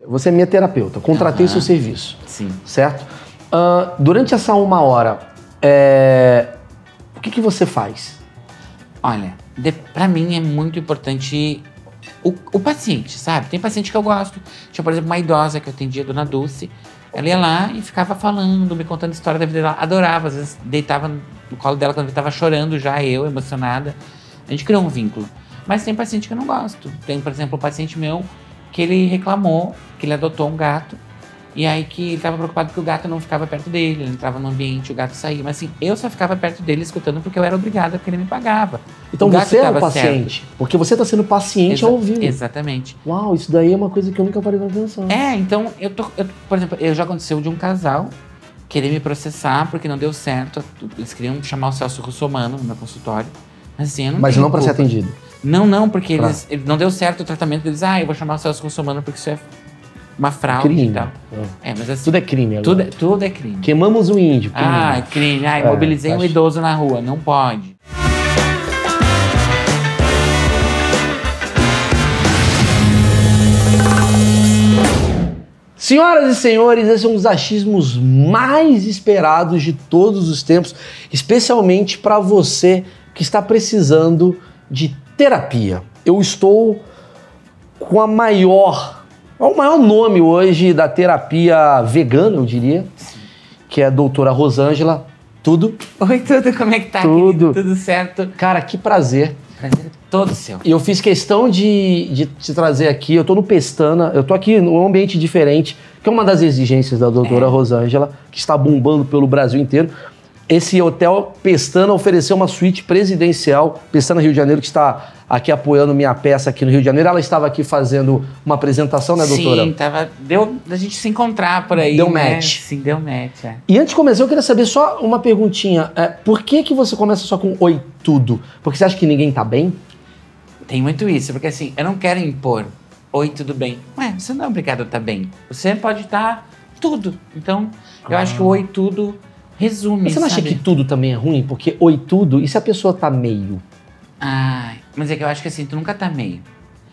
Você é minha terapeuta, contratei seu serviço, Sim. certo? Ah, durante essa uma hora, é, o que, que você faz? Olha, de, pra mim é muito importante o, o paciente, sabe? Tem paciente que eu gosto. Tinha, por exemplo, uma idosa que eu atendia, a dona Dulce. Ela ia lá e ficava falando, me contando a história da vida dela. Adorava, às vezes deitava no colo dela quando eu tava chorando já, eu, emocionada. A gente criou um vínculo. Mas tem paciente que eu não gosto. Tem, por exemplo, um paciente meu que ele reclamou que ele adotou um gato. E aí que ele tava preocupado que o gato não ficava perto dele, ele entrava no ambiente, o gato saía. Mas assim, eu só ficava perto dele escutando porque eu era obrigada, porque ele me pagava. Então O gato você é o paciente, porque você está sendo paciente Exa- ao vivo. Exatamente. Uau, isso daí é uma coisa que eu nunca parei pra pensar. É, então, eu tô. eu- por exemplo, eu já aconteceu de um casal querer me processar porque não deu certo. Eles queriam chamar o Celso Russomano no meu consultório. Mas assim, eu não Mas não pra ser atendido. Não, não, porque eles, ele- não deu certo o tratamento deles. Ah, eu vou chamar o Celso Russomano porque isso é uma fraude Crime. e tal. É, mas assim, Tudo é crime agora. tudo, é, tudo é crime. Queimamos o índio. crime. Ah, crime. Ah, É, imobilizei um acho- idoso na rua. Não pode. Senhoras e senhores, esse é um dos achismos mais esperados de todos os tempos, especialmente para você que está precisando de terapia. Eu estou com a maior, o maior nome hoje da terapia vegana, eu diria, que é a doutora Rosângela. Tudo? Oi, tudo, como é que tá? Tudo. querido? Tudo certo? Cara, que prazer. Prazer é todo seu. E eu fiz questão de, de te trazer aqui. Eu tô no Pestana, eu tô aqui num ambiente diferente, que é uma das exigências da doutora É. Rosângela, que está bombando pelo Brasil inteiro. Esse hotel Pestana ofereceu uma suíte presidencial, Pestana Rio de Janeiro, que está aqui apoiando minha peça aqui no Rio de Janeiro. Ela estava aqui fazendo uma apresentação, né, doutora? Sim, tava. Deu da gente se encontrar por aí. Deu né? match. Sim, deu match. É. E antes de começar, eu queria saber só uma perguntinha. É, por que, que você começa só com oi tudo? Porque você acha que ninguém tá bem? Tem muito isso, porque assim, eu não quero impor. Oi, tudo bem? Ué, você não é obrigado a estar bem. Você pode estar tudo. Então, eu acho que o oi tudo resume. Mas você não acha sabe? que tudo também é ruim? Porque oi tudo, e se a pessoa tá meio? Ai, mas é que eu acho que assim, tu nunca tá meio.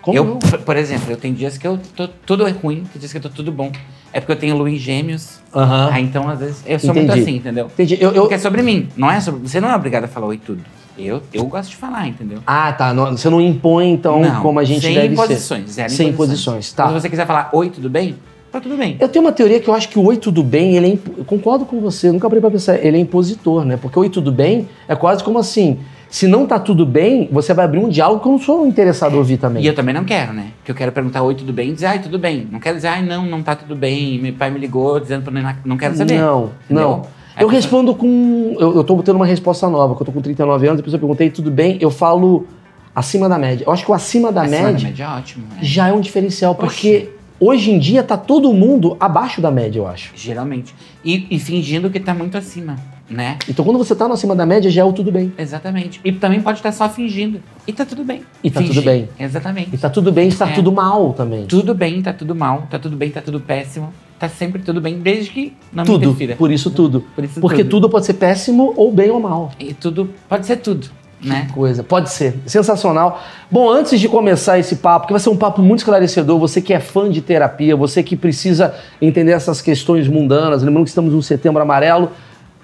Como eu, não? por- exemplo, eu tenho dias que eu tô tudo é ruim, tem dias que eu tô tudo bom. É porque eu tenho lua em gêmeos. Aham. Ah, então às vezes eu sou muito Entendi. assim, entendeu? Entendi. Eu, eu- Porque é sobre mim, não é sobre. Você não é obrigado a falar oi tudo. Eu, eu gosto de falar, entendeu? Ah, tá. Não- você não impõe, então, não, como a gente sem deve imposições, ser. Zero Sem imposições. imposições, tá. Se você quiser falar oi, tudo bem? Tá tudo bem. Eu tenho uma teoria que eu acho que o oi tudo bem, ele é eu concordo com você, nunca parei pra pensar, ele é impositor, né? Porque o oi tudo bem é quase como assim, se não tá tudo bem, você vai abrir um diálogo que eu não sou interessado em ouvir também. E eu também não quero, né? Porque eu quero perguntar oi, tudo bem? E dizer, ai, tudo bem. Não quero dizer, ai, não, não tá tudo bem. Meu pai me ligou dizendo pra não, não quero saber. Não, Entendeu? não. Eu respondo com. Eu, eu tô tendo uma resposta nova, que eu tô com 39 anos, depois eu perguntei, tudo bem? Eu falo acima da média. Eu acho que o acima da Acima média da média é ótimo. né? já é um diferencial, porque hoje em dia tá todo mundo abaixo da média, eu acho. Geralmente. E, e fingindo que tá muito acima, né? Então quando você tá acima da média, já é o tudo bem. Exatamente. E também pode estar só fingindo. E tá tudo bem. E tá Fingir. tudo bem. Exatamente. E tá tudo bem, está É. tudo mal também. Tudo bem, tá tudo mal, tá tudo bem, tá tudo péssimo. Tá sempre tudo bem, desde que não me Tudo, interfira. por isso tudo. Por isso Porque tudo pode ser péssimo ou bem ou mal. E tudo pode ser tudo, né? Coisa, pode ser. Sensacional. Bom, antes de começar esse papo, que vai ser um papo muito esclarecedor, você que é fã de terapia, você que precisa entender essas questões mundanas, lembrando que estamos no setembro amarelo.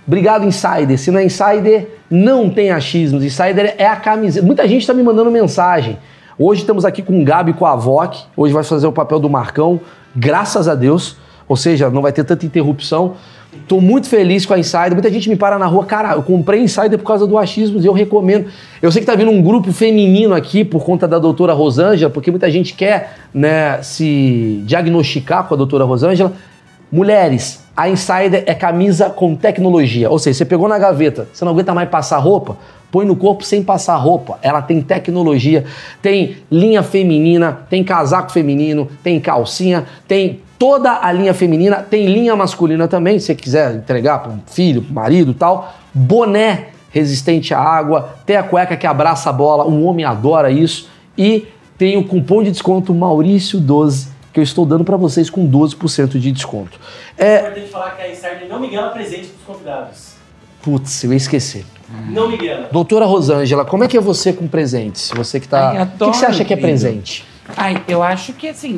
Obrigado, Insider. Se não é Insider, não tem achismos. Insider é a camiseta. Muita gente está me mandando mensagem. Hoje estamos aqui com o Gabi com a Voc. Hoje vai fazer o papel do Marcão. Graças a Deus. Ou seja, não vai ter tanta interrupção. Tô muito feliz com a Insider. Muita gente me para na rua. Cara, eu comprei Insider por causa do achismos e eu recomendo. Eu sei que tá vindo um grupo feminino aqui por conta da doutora Rosângela, porque muita gente quer né, se diagnosticar com a doutora Rosângela. Mulheres, a Insider é camisa com tecnologia. Ou seja, você pegou na gaveta, você não aguenta mais passar roupa, põe no corpo sem passar roupa. Ela tem tecnologia, tem linha feminina, tem casaco feminino, tem calcinha, tem toda a linha feminina, tem linha masculina também, se você quiser entregar para um filho, para marido e tal. Boné resistente à água, tem a cueca que abraça a bola, um homem adora isso. E tem o cupom de desconto Maurício12, que eu estou dando para vocês com 12% de desconto. É É, importante falar que a Insider não me engana presente pros convidados. putz, eu ia esquecer. Não me engana. Doutora Rosângela, como é que é você com presentes? Você que tá. Ai, o que que você acha que é presente? Ai, eu acho que assim.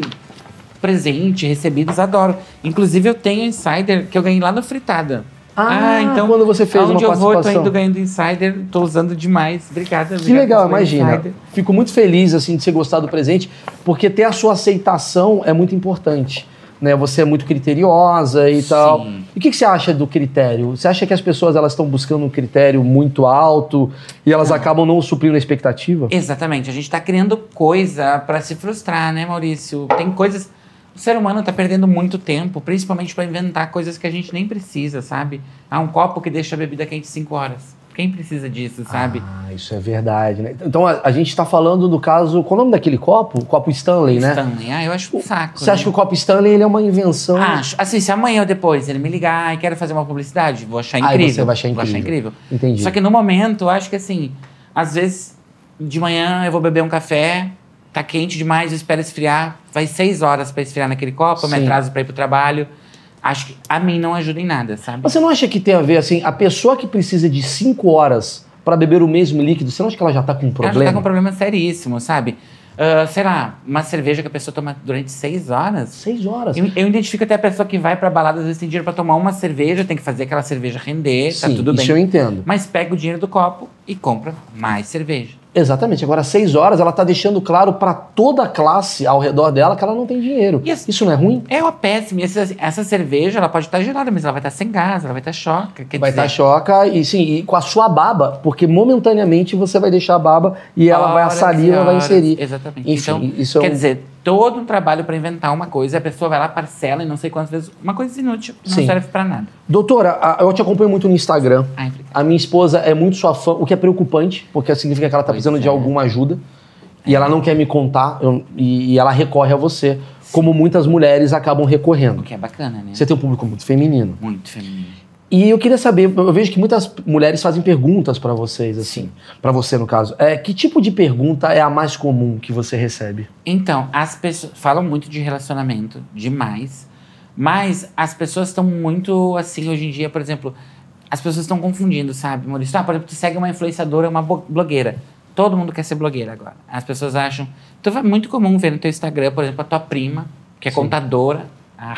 Presente, recebidos, adoro. Inclusive, eu tenho insider que eu ganhei lá no Fritada. Ah, quando você fez uma eu vou, eu tô indo ganhando insider, tô usando demais. Obrigada. Que legal, imagina. insider. Fico muito feliz assim de você gostar do presente, porque ter a sua aceitação é muito importante. Né? Você é muito criteriosa e Sim. tal. E o que, que você acha do critério? Você acha que as pessoas elas estão buscando um critério muito alto e elas acabam não suprindo a expectativa? Exatamente. A gente tá criando coisa pra se frustrar, né, Maurício? Tem coisas. O ser humano tá perdendo muito tempo, principalmente pra inventar coisas que a gente nem precisa, sabe? Ah, um copo que deixa a bebida quente 5 horas. Quem precisa disso, sabe? Ah, isso é verdade, né? Então a, a gente está falando do caso. Qual é o nome daquele copo? O copo Stanley, né? Stanley. Ah, eu acho um saco. Você acha que o copo Stanley ele é uma invenção? Acho. Assim, se amanhã ou depois ele me ligar e quer fazer uma publicidade, vou achar Aí incrível. você vai achar Vou achar incrível. incrível. Entendi. Só que no momento, eu acho que assim, às vezes de manhã eu vou beber um café, tá quente demais, eu espero esfriar, vai seis horas pra esfriar naquele copo, eu me Sim. atraso pra ir pro trabalho. Acho que a mim não ajuda em nada, sabe? Você não acha que tem a ver assim, a pessoa que precisa de 5 horas para beber o mesmo líquido, você não acha que ela já está com um Ela já problema? tá com um problema seríssimo, sabe? Ah, sei lá, uma cerveja que a pessoa toma durante seis horas. 6 horas. Eu, eu identifico até a pessoa que vai pra balada, às vezes tem dinheiro pra tomar uma cerveja, tem que fazer aquela cerveja render, tá Sim, tudo bem. isso eu entendo. Mas pega o dinheiro do copo e compra mais cerveja. Exatamente. Agora, 6 horas, ela está deixando claro para toda a classe ao redor dela que ela não tem dinheiro. Isso não é ruim? É uma péssima. Essa, essa cerveja, ela pode estar gelada, mas ela vai estar sem gás, ela vai estar choca. Quer Vai estar choca e sim, e com a sua baba, porque momentaneamente você vai deixar a baba e ela vai a horas e saliva vai horas. inserir. Exatamente. Enfim, então, isso é quer um- dizer, todo um trabalho pra inventar uma coisa, a pessoa vai lá, parcela e não sei quantas vezes. Uma coisa inútil, não Sim. serve pra nada. Doutora, eu te acompanho muito no Instagram. Ai. A minha esposa é muito sua fã, o que é preocupante, porque significa que ela está precisando de é. alguma ajuda e ela não quer me contar eu- e, e ela recorre a você, como muitas mulheres acabam O recorrendo. que é bacana, né? Você tem um público muito feminino. Muito feminino. E eu queria saber, eu vejo que muitas mulheres fazem perguntas para vocês, assim, para você no caso. É, que tipo de pergunta é a mais comum que você recebe? Então, as pessoas falam muito de relacionamento, demais. Mas as pessoas estão muito assim hoje em dia, por exemplo, as pessoas estão confundindo, sabe, Maurício? Ah, por exemplo, tu segue uma influenciadora, uma blogueira. Todo mundo quer ser blogueira agora. As pessoas acham. Então é muito comum ver no teu Instagram, por exemplo, a tua prima, que é Sim. contadora, a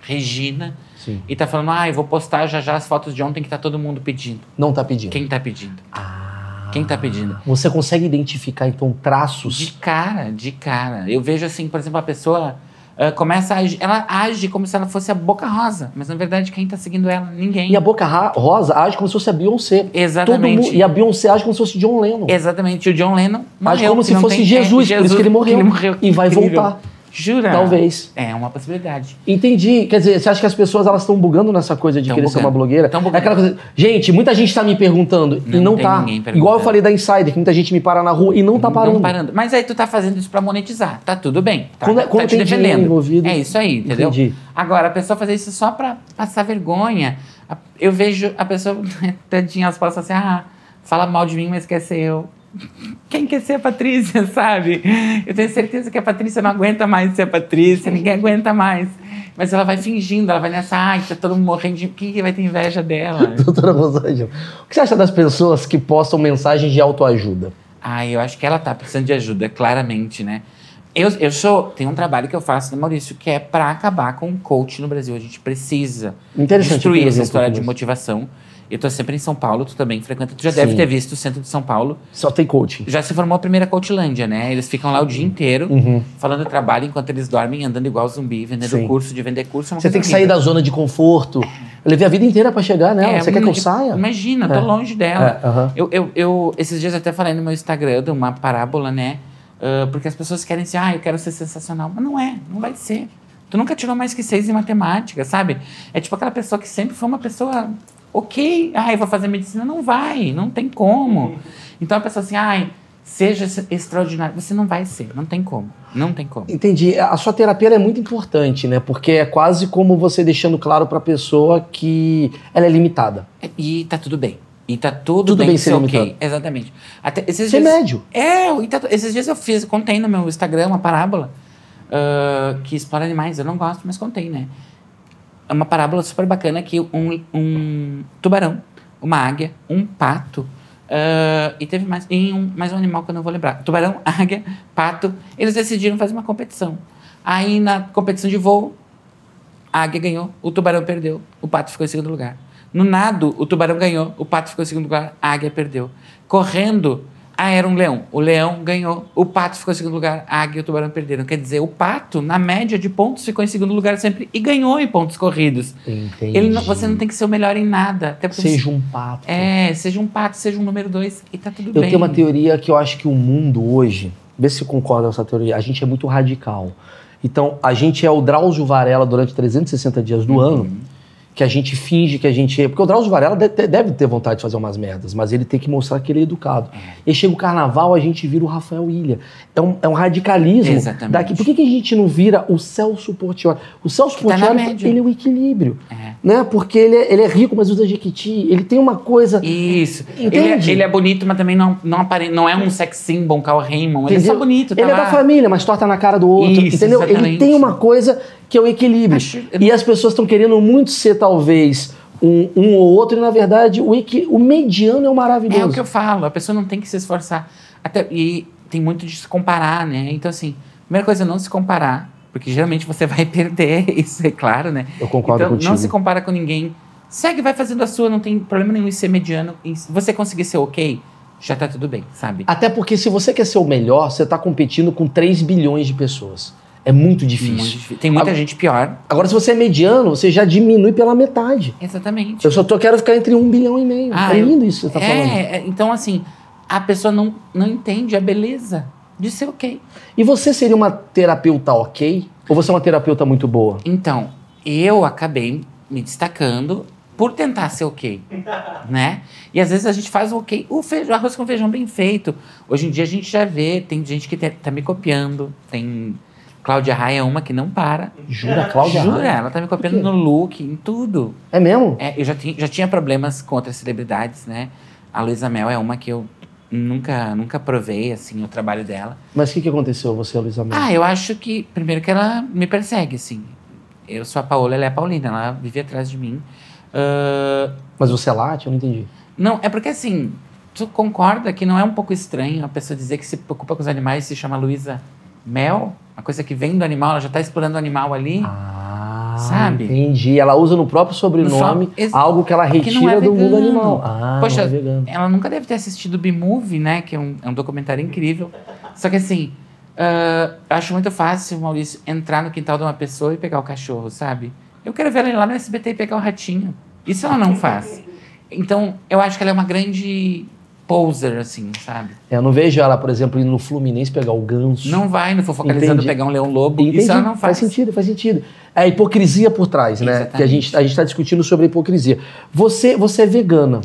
Regina, Sim. e tá falando, ah, eu vou postar já já as fotos de ontem que tá todo mundo pedindo. Não tá pedindo. Quem tá pedindo? Ah. Quem tá pedindo? Você consegue identificar, então, traços? De cara, de cara. Eu vejo assim, por exemplo, a pessoa ah, começa a agir, ela age como se ela fosse a Boca Rosa, mas na verdade quem tá seguindo ela? Ninguém. E a Boca Rosa age como se fosse a Beyoncé. Exatamente. mundo, e a Beyoncé age como se fosse John Lennon. Exatamente. O John Lennon Age morreu, como que se fosse Jesus, é, por isso que ele morreu. E vai incrível. voltar. Jura? Talvez. É uma possibilidade. Entendi. Quer dizer, você acha que as pessoas elas estão bugando nessa coisa de Tão querer ser bugando. uma blogueira? Tão É bugando. aquela coisa. Gente, muita gente tá me perguntando e Não não tem tá. Igual eu falei da Insider, que muita gente me para na rua e não tá parando. Não parando. Mas aí tu tá fazendo isso pra monetizar. Tá tudo bem. Tá, Quando é- tá quando te defendendo. envolvido. É isso aí, entendeu? Entendi. Agora, a pessoa fazer isso só pra passar vergonha. Eu vejo a pessoa, tadinha, elas postam assim, ah, fala mal de mim, mas quer ser eu. Quem quer ser a Patrícia, sabe? Eu tenho certeza que a Patrícia não aguenta mais ser a Patrícia, ninguém aguenta mais. Mas ela vai fingindo, ela vai nessa, ai, tá todo mundo morrendo de. Quem que vai ter inveja dela? Doutora Rosângela, o que você acha das pessoas que postam mensagens de autoajuda? Ai, eu acho que ela tá precisando de ajuda, claramente, né? Eu, eu sou. Tem um trabalho que eu faço, né, Maurício, que é pra acabar com o coach no Brasil. A gente precisa destruir essa história de motivação. Eu tô sempre em São Paulo, tu também frequenta. Tu já deve Sim. ter visto o centro de São Paulo. Só tem coaching. Já se formou a primeira Coachlândia, né? Eles ficam lá o dia inteiro Uhum. falando do trabalho enquanto eles dormem, andando igual zumbi, vendendo Sim. curso de vender curso. é Você tem que sair da zona de conforto. Eu levei a vida inteira pra chegar nela. É, você quer que eu saia? Imagina, tô É. longe dela. É, eu, eu, eu, esses dias até falei no meu Instagram de uma parábola, né? Ah, porque as pessoas querem dizer, ah, eu quero ser sensacional. Mas não é, não vai ser. Tu nunca tirou mais que seis em matemática, sabe? É tipo aquela pessoa que sempre foi uma pessoa ok. Eu vou fazer medicina. Não vai, não tem como. Então a pessoa assim, ai, seja ex- extraordinário. Você não vai ser, não tem como. Não tem como. Entendi. A sua terapia é muito importante, né? Porque é quase como você deixando claro pra pessoa que ela é limitada. E tá tudo bem. E tá tudo, Tudo bem, bem ser ok. limitado. Exatamente. Até esses dias, médio. É, e tá esses dias eu fiz, contei no meu Instagram uma parábola ah, que explora animais. Eu não gosto, mas contei, né? Uma parábola super bacana que um, um tubarão, uma águia, um pato ah, e teve mais, e um, mais um animal que eu não vou lembrar. Tubarão, águia, pato, eles decidiram fazer uma competição. Aí na competição de voo, a águia ganhou, o tubarão perdeu, o pato ficou em segundo lugar. No nado, o tubarão ganhou, o pato ficou em segundo lugar, a águia perdeu. Correndo, ah, era um leão. O leão ganhou, o pato ficou em segundo lugar, a águia e o tubarão perderam. Quer dizer, o pato, na média de pontos, ficou em segundo lugar sempre e ganhou em pontos corridos. Entendi. Ele não- você não tem que ser o melhor em nada. Seja você- um pato. É, seja um pato, seja um número dois e tá tudo Eu bem. tenho uma teoria que eu acho que o mundo hoje, vê se concorda com essa teoria, a gente é muito radical. Então, a gente é o Drauzio Varela durante 360 dias do ano, que a gente finge que a gente é. Porque o Drauzio Varela de- de- deve ter vontade de fazer umas merdas, mas ele tem que mostrar que ele é educado. E aí chega o carnaval, a gente vira o Rafael Ilha. É um, é um radicalismo. Exatamente. Daqui. Por que, que a gente não vira o Celso Portioli? O Celso Que tá Portioli, média. ele é o equilíbrio. É. Né? Porque ele é, ele é rico, mas usa jequiti. Ele tem uma coisa. Isso. Ele é, Entende? ele é bonito, mas também não, não, apare... não é um sex symbol, um Carl Raymond. Ele é só bonito, tá Ele é lá. da família, mas torta na cara do outro. Isso, entendeu? Ele exatamente. tem uma coisa que é o equilíbrio. E as pessoas estão querendo muito ser, talvez, um, um ou outro, e na verdade o, equi... o mediano é o maravilhoso. É o que eu falo, a pessoa não tem que se esforçar. Até, e tem muito de se comparar, né? Então, assim, primeira coisa, não se comparar, porque geralmente você vai perder, isso é claro, né? Eu concordo então, contigo. não se compara com ninguém. Segue, vai fazendo a sua, não tem problema nenhum em ser mediano. E se você conseguir ser ok, já tá tudo bem, sabe? Até porque se você quer ser o melhor, você está competindo com 3 bilhões de pessoas. É muito difícil. Muito difícil. Tem muita Agora- gente pior. Agora, se você é mediano, você já diminui pela metade. Exatamente. Eu só tô, quero ficar entre um bilhão e meio. Ah, é eu- lindo isso que você tá é, falando. é, então assim, a pessoa não, não entende a beleza de ser ok. E você seria uma terapeuta ok? Ou você é uma terapeuta muito boa? Então, eu acabei me destacando por tentar ser ok, né? E às vezes a gente faz o ok, o feijão, arroz com feijão bem feito. Hoje em dia a gente já vê, tem gente que te- tá me copiando, tem Cláudia Raia é uma que não para. Jura, Cláudia? Jura, Raia? ela tá me copiando no look, em tudo. É mesmo? É, eu já, ti- já tinha problemas com outras celebridades, né? A Luísa Mel é uma que eu nunca, nunca provei, assim, o trabalho dela. Mas o que, que aconteceu, você, Luísa Mel? Ah, eu acho que, primeiro que ela me persegue, assim. Eu sou a Paola, ela é a Paulina, ela vive atrás de mim. Ah, Mas você late? Eu não entendi. não, é porque assim, tu concorda que não é um pouco estranho a pessoa dizer que se preocupa com os animais e se chama Luísa Mel? Uma coisa que vem do animal, ela já tá explorando o animal ali. Ah, Sabe? entendi. Ela usa no próprio sobrenome No algo que ela não retira é do mundo animal. Ah, Poxa, é ela nunca deve ter assistido o B-Movie, né? Que é um, é um documentário incrível. Só que assim, eu acho muito fácil, Maurício, entrar no quintal de uma pessoa e pegar o cachorro, sabe? Eu quero ver ela ir lá no SBT e pegar o ratinho. Isso ela não faz. Então, eu acho que ela é uma grande poser, assim, sabe? É, Eu não vejo ela, por exemplo, indo no Fluminense pegar o ganso. Não vai no fofocalizando Entendi. pegar um leão lobo. Entendi. Isso ela não faz. sentido, faz sentido. É a hipocrisia por trás, né? Exatamente. Que a gente a está discutindo sobre a hipocrisia. Você, você é vegana.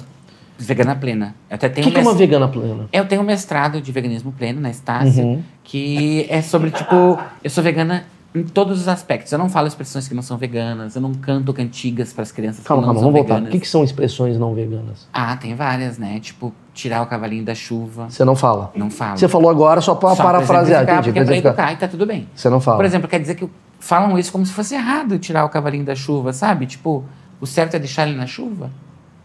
Vegana plena. Eu até O tenho que, que é uma vegana plena? Eu tenho um mestrado de veganismo pleno na Estácio, Uhum. que é sobre, tipo, eu sou vegana em todos os aspectos. Eu não falo expressões que não são veganas, eu não canto cantigas para as crianças Calma, que não calma, são vamos voltar. veganas. O que, que são expressões não veganas? Ah, tem várias, né? Tipo, tirar o cavalinho da chuva. Você não fala. Não falo. Você falou agora só para parafrasear. Entendi, porque é pra educar e tá tudo bem. Você não fala. Por exemplo, quer dizer que falam isso como se fosse errado tirar o cavalinho da chuva, sabe? Tipo, o certo é deixar ele na chuva?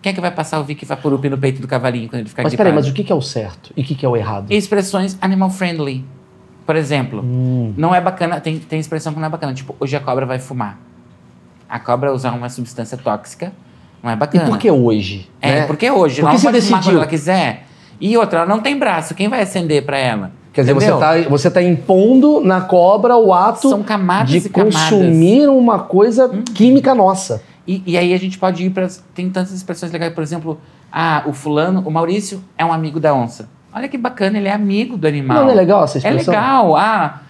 Quem é que vai passar o Vic Vaporup no peito do cavalinho quando ele ficar mas peraí, mas o que, é o certo e o que, é o errado? Expressões animal friendly. Por exemplo, Hum. não é bacana, tem, tem expressão que não é bacana. Tipo, hoje a cobra vai fumar. A cobra usar uma substância tóxica não é E bacana. por que hoje? É, né? porque hoje Por ela que pode fumar decidiu? quando ela quiser. E outra, ela não tem braço. Quem vai acender pra ela? Quer dizer, você está você tá impondo na cobra o ato São camadas de e camadas. consumir uma coisa química nossa. E, e aí a gente pode ir para. Tem tantas expressões legais, por exemplo, ah, o fulano, o Maurício é um amigo da onça. Olha que bacana, ele é amigo do animal. Não, não é legal essa É expressão? legal. Ah,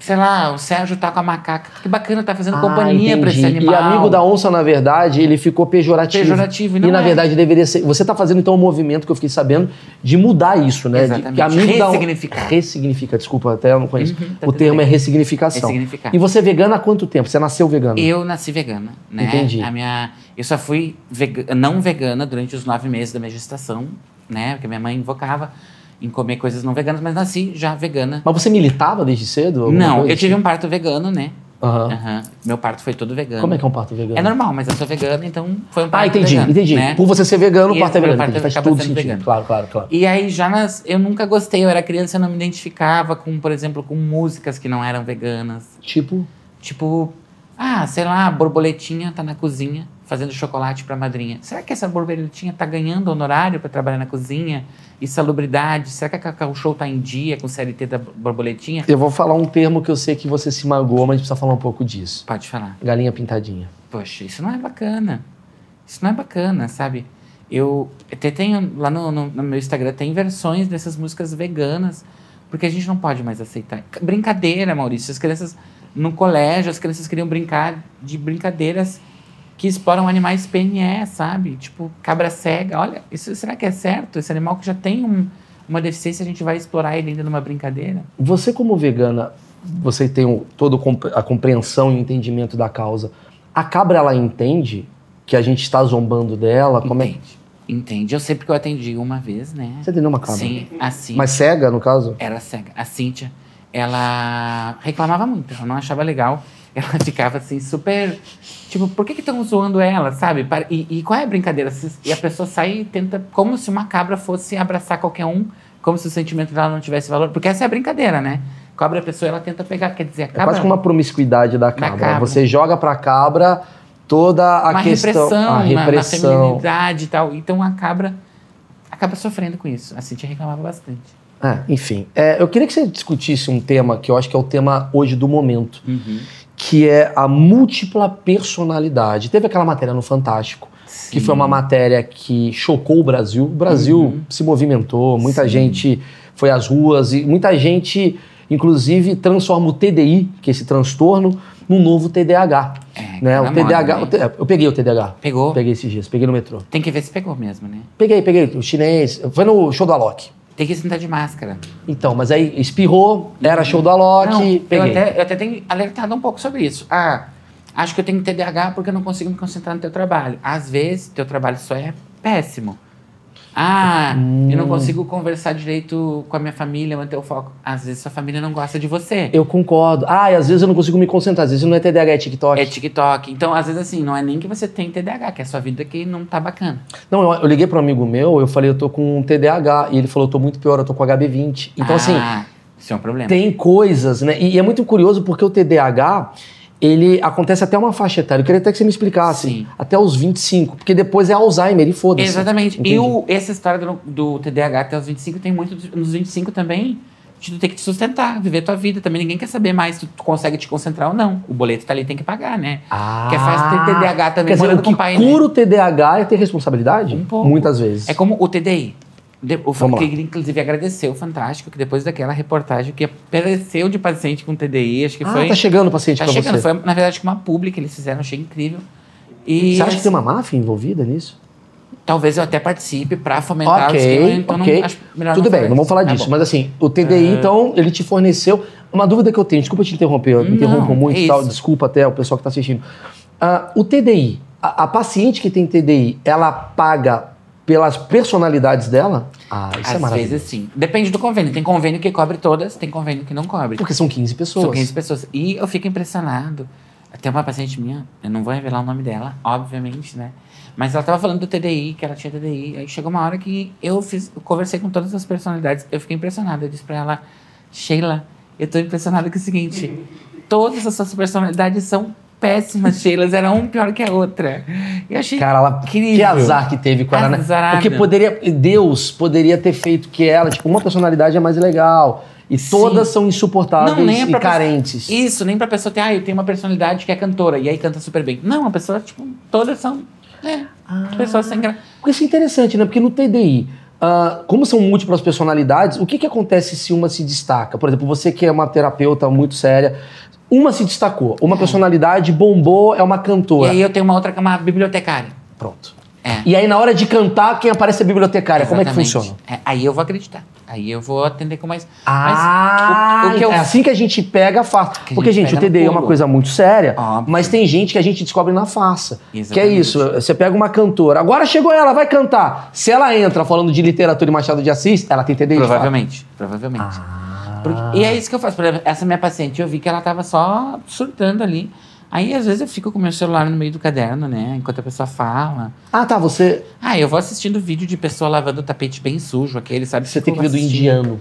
sei lá, o Sérgio tá com a macaca. Que bacana, tá fazendo Ah, companhia pra esse animal. E amigo da onça, na verdade, ele ficou pejorativo. Pejorativo, e E, não na é. verdade deveria ser. Você está fazendo então um movimento que eu fiquei sabendo de mudar isso, né? De- Exatamente. que amigo da on- Ressignificar. Ressignifica, desculpa, até eu não conheço. Uhum, tá o termo bem. é ressignificação. Ressignificar. E você é vegana há quanto tempo? Você nasceu vegana? Eu nasci vegana, né? Entendi. A minha, eu só fui não vegana durante os nove meses da minha gestação, né? Porque minha mãe invocava em comer coisas não veganas, mas nasci já vegana. Mas você militava desde cedo? Não, coisa eu tive assim? um parto vegano, né? Aham. Aham. Meu parto foi todo vegano. Como é que é um parto vegano? É normal, mas eu sou vegano, então foi um parto Ah, entendi, vegano, entendi. né? Por você ser vegano, o parto é vegano. parto Entendi, Faz sendo sentido. vegano. Claro, claro, claro. E aí já nas, eu nunca gostei, eu era criança, eu não me identificava com, por exemplo, com músicas que não eram veganas. Tipo, Tipo, ah, sei lá, borboletinha tá na cozinha fazendo chocolate pra madrinha. Será que essa borboletinha tá ganhando honorário pra trabalhar na cozinha? E salubridade? Será que a Cacau Show tá em dia com o CLT da borboletinha? eu vou falar um termo que eu sei que você se magoou, mas a gente precisa falar um pouco disso. Pode falar. Galinha pintadinha. Poxa, isso não é bacana. Isso não é bacana, sabe? Eu até tenho lá no, no, no meu Instagram tem versões dessas músicas veganas, porque a gente não pode mais aceitar. Brincadeira, Maurício. As crianças no colégio, as crianças queriam brincar de brincadeiras que exploram animais PNE, sabe? Tipo, cabra cega. Olha, isso será que é certo? Esse animal que já tem um- uma deficiência, a gente vai explorar ele ainda numa brincadeira? Você, como vegana, você tem o- toda a compreensão e entendimento da causa. A cabra, ela entende que a gente está zombando dela? Como é? Entende? Entende? Eu sei porque eu atendi uma vez, né? Você entendeu uma cabra? Sim, assim. Mas cega, no caso? era cega. A Cíntia, ela reclamava muito, ela não achava legal. Ela ficava assim, super. Tipo, por que estão zoando ela, sabe? E, e qual é a brincadeira? E a pessoa sai e tenta. Como se uma cabra fosse abraçar qualquer um, como se o sentimento dela não tivesse valor. Porque essa é a brincadeira, né? Cobra a pessoa ela tenta pegar. Quer dizer, a É cabra. quase como uma promiscuidade da cabra. cabra. Você joga pra cabra toda a uma questão. repressão, a na- Na, repressão. feminilidade e tal. Então a cabra acaba sofrendo com isso. A Cintia reclamava bastante. É, enfim, É, eu queria que você discutisse um tema que eu acho que é o tema hoje do momento, que é a múltipla personalidade. Teve aquela matéria no Fantástico, que foi uma matéria que chocou o Brasil. O Brasil Uhum. se movimentou, muita Sim. gente foi às ruas e muita gente, inclusive, transforma o TDI, que é esse transtorno, num novo TDAH. É, Né? O TDAH, moda, né? eu peguei o TDAH. Pegou? Peguei esses dias, peguei no metrô. Tem que ver se pegou mesmo, né? Peguei, peguei, o chinês. Foi no show do Alok. Tem que sentar de máscara. Então, mas aí espirrou, era show do Alok, Não, eu, até, eu até tenho alertado um pouco sobre isso. Ah, acho que eu tenho TDAH porque eu não consigo me concentrar no teu trabalho. Às vezes, teu trabalho só é péssimo. Ah, eu não consigo conversar direito com a minha família, manter o foco. Às vezes, sua família não gosta de você. Eu concordo. Ah, e às vezes eu não consigo me concentrar. Às vezes não é TDAH, é TikTok. É TikTok. Então, às vezes, assim, não é nem que você tem TDAH, que é a sua vida que não tá bacana. Não, eu, eu liguei para um amigo meu, eu falei, eu tô com TDAH. E ele falou, eu tô muito pior, eu tô com HB20. Então, assim, ah, isso é um problema. tem coisas, né? E, e é muito curioso porque o TDAH, ele acontece até uma faixa etária. Eu queria até que você me explicasse. Sim. Até os 25. Porque depois é Alzheimer e foda-se. Exatamente. Entendi. E o- essa história do, do TDAH até os 25 tem muito. Nos 25 também, de tu ter que te sustentar, viver tua vida. Também ninguém quer saber mais se tu consegue te concentrar ou não. O boleto tá ali, tem que pagar, né? Ah, Que é fácil ter TDAH também Quer dizer, o com que pai, né? cura o TDAH é ter responsabilidade? Um pouco. Muitas vezes. É como o TDI. De- O Vamos que inclusive, agradeceu o Fantástico, que depois daquela reportagem que apareceu de paciente com TDI, acho que ah, foi. tá chegando o paciente tá chegando. você. Foi, na verdade, uma publi que eles fizeram, achei incrível. E Você acha que tem uma máfia envolvida nisso? talvez eu até participe pra fomentar o Ok, esquema, então ok. não, acho melhor Tudo bem, falar não vamos falar Tá disso. bom. Mas assim, o TDI, então, ele te forneceu. Uma dúvida que eu tenho, desculpa te interromper, eu me Não, interrompo muito é e tal, desculpa até o pessoal que está assistindo. Ah, o TDI, a, a paciente que tem TDI, ela paga pelas personalidades dela? Ah, isso é Às maravilhoso. vezes sim. Depende do convênio. Tem convênio que cobre todas, tem convênio que não cobre. Porque são 15 pessoas. São 15 pessoas. E eu fico impressionado. Tem uma paciente minha, eu não vou revelar o nome dela, obviamente, né? Mas ela tava falando do TDI, que ela tinha TDI. Aí chegou uma hora que eu fiz, eu conversei com todas as personalidades. Eu fiquei impressionado. Eu disse pra ela, Sheila, eu tô impressionada com o seguinte: todas as suas personalidades são péssimas, Sheilas. Era uma pior que a outra. E eu achei Cara, ela, incrível. que azar que teve com ela, né? Azarada. Porque poderia, Deus poderia ter feito que ela, tipo, uma personalidade é mais legal. E Sim. todas são insuportáveis Não, nem é e pra pessoa- carentes. Isso, nem pra pessoa ter, ah, eu tenho uma personalidade que é cantora, e aí canta super bem. Não, a pessoa, tipo, todas são. É, Ah. pessoas sem graça. Porque isso é interessante, né? Porque no TDI, ah, como são múltiplas personalidades, o que, que acontece se uma se destaca? Por exemplo, você que é uma terapeuta muito séria, uma se destacou, uma personalidade bombou, é uma É. E cantora. aí eu tenho uma outra que é uma bibliotecária. Pronto. É. E aí, na hora de cantar, quem aparece é a bibliotecária. Como é que Exatamente. funciona? É, aí eu vou acreditar. Aí eu vou atender com mais. Ah, Mas o, o que eu é assim que a gente pega a farsa. Que a Porque, gente gente, o TDI é uma coisa muito séria, Óbvio. mas tem gente que a gente descobre na farsa. Que é Exatamente. isso, você pega uma cantora, agora chegou ela, vai cantar. Se ela entra falando de literatura e Machado de Assis, ela tem TDI. Provavelmente. Provavelmente. Ah. Porque- Ah. E é isso que eu faço. Por exemplo, essa minha paciente, eu vi que ela tava só surtando ali. Aí, às vezes, eu fico com o meu celular no meio do caderno, né? Enquanto a pessoa fala. Ah, tá, você, Ah, eu vou assistindo vídeo de pessoa lavando o tapete bem sujo, aquele, sabe? você tem que ver do indiano.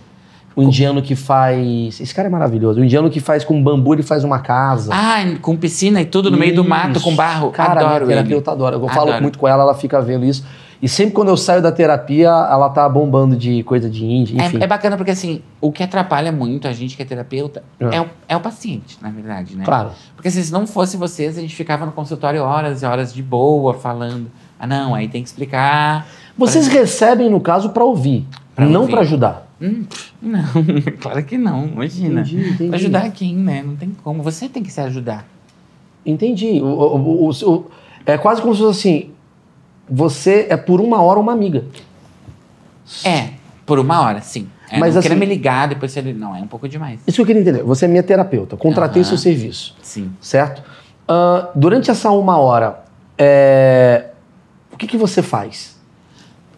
O indiano que faz. Esse cara é maravilhoso. O indiano que faz com bambu, ele faz uma casa. Ah, com piscina e tudo no meio do mato, Isso. com barro. Cara, Adoro minha ele. terapeuta adora. Eu falo Adoro. muito com ela, ela fica vendo isso. E sempre quando eu saio da terapia, ela tá bombando de coisa de índia, enfim. É, é bacana porque, assim, o que atrapalha muito a gente que é terapeuta É. é, o, é o paciente, na verdade, né? Claro. Porque assim, se não fosse vocês, a gente ficava no consultório horas e horas de boa, falando. Ah, não, aí tem que explicar. Vocês recebem, no caso, pra ouvir, Pra não pra ajudar. Hum, não, claro que não, imagina. Entendi, entendi. Pra ajudar quem, né? Não tem como. Você tem que se ajudar. Entendi. O, o- o- o- é quase como se fosse assim: você é por uma hora uma amiga. É, por uma hora, sim. É, Mas não assim- me ligar, depois você... Não, é um pouco demais. Isso que eu queria entender. Você é minha terapeuta, contratei seu serviço, Sim. certo? Ah, durante essa uma hora, é, o que, que você faz?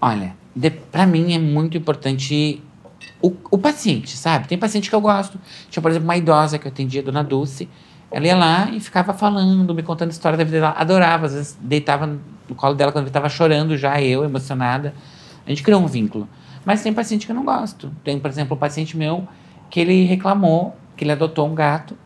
Olha, de, pra mim é muito importante o, o paciente, sabe? Tem paciente que eu gosto. Tinha, por exemplo, uma idosa que eu atendia, Dona Dulce. Ela ia lá e ficava falando, me contando história da vida dela. Adorava, às vezes deitava no colo dela quando estava chorando já, eu, emocionada. A gente criou um vínculo. Mas tem paciente que eu não gosto. Tem, por exemplo, um paciente meu que ele reclamou que ele adotou um gato.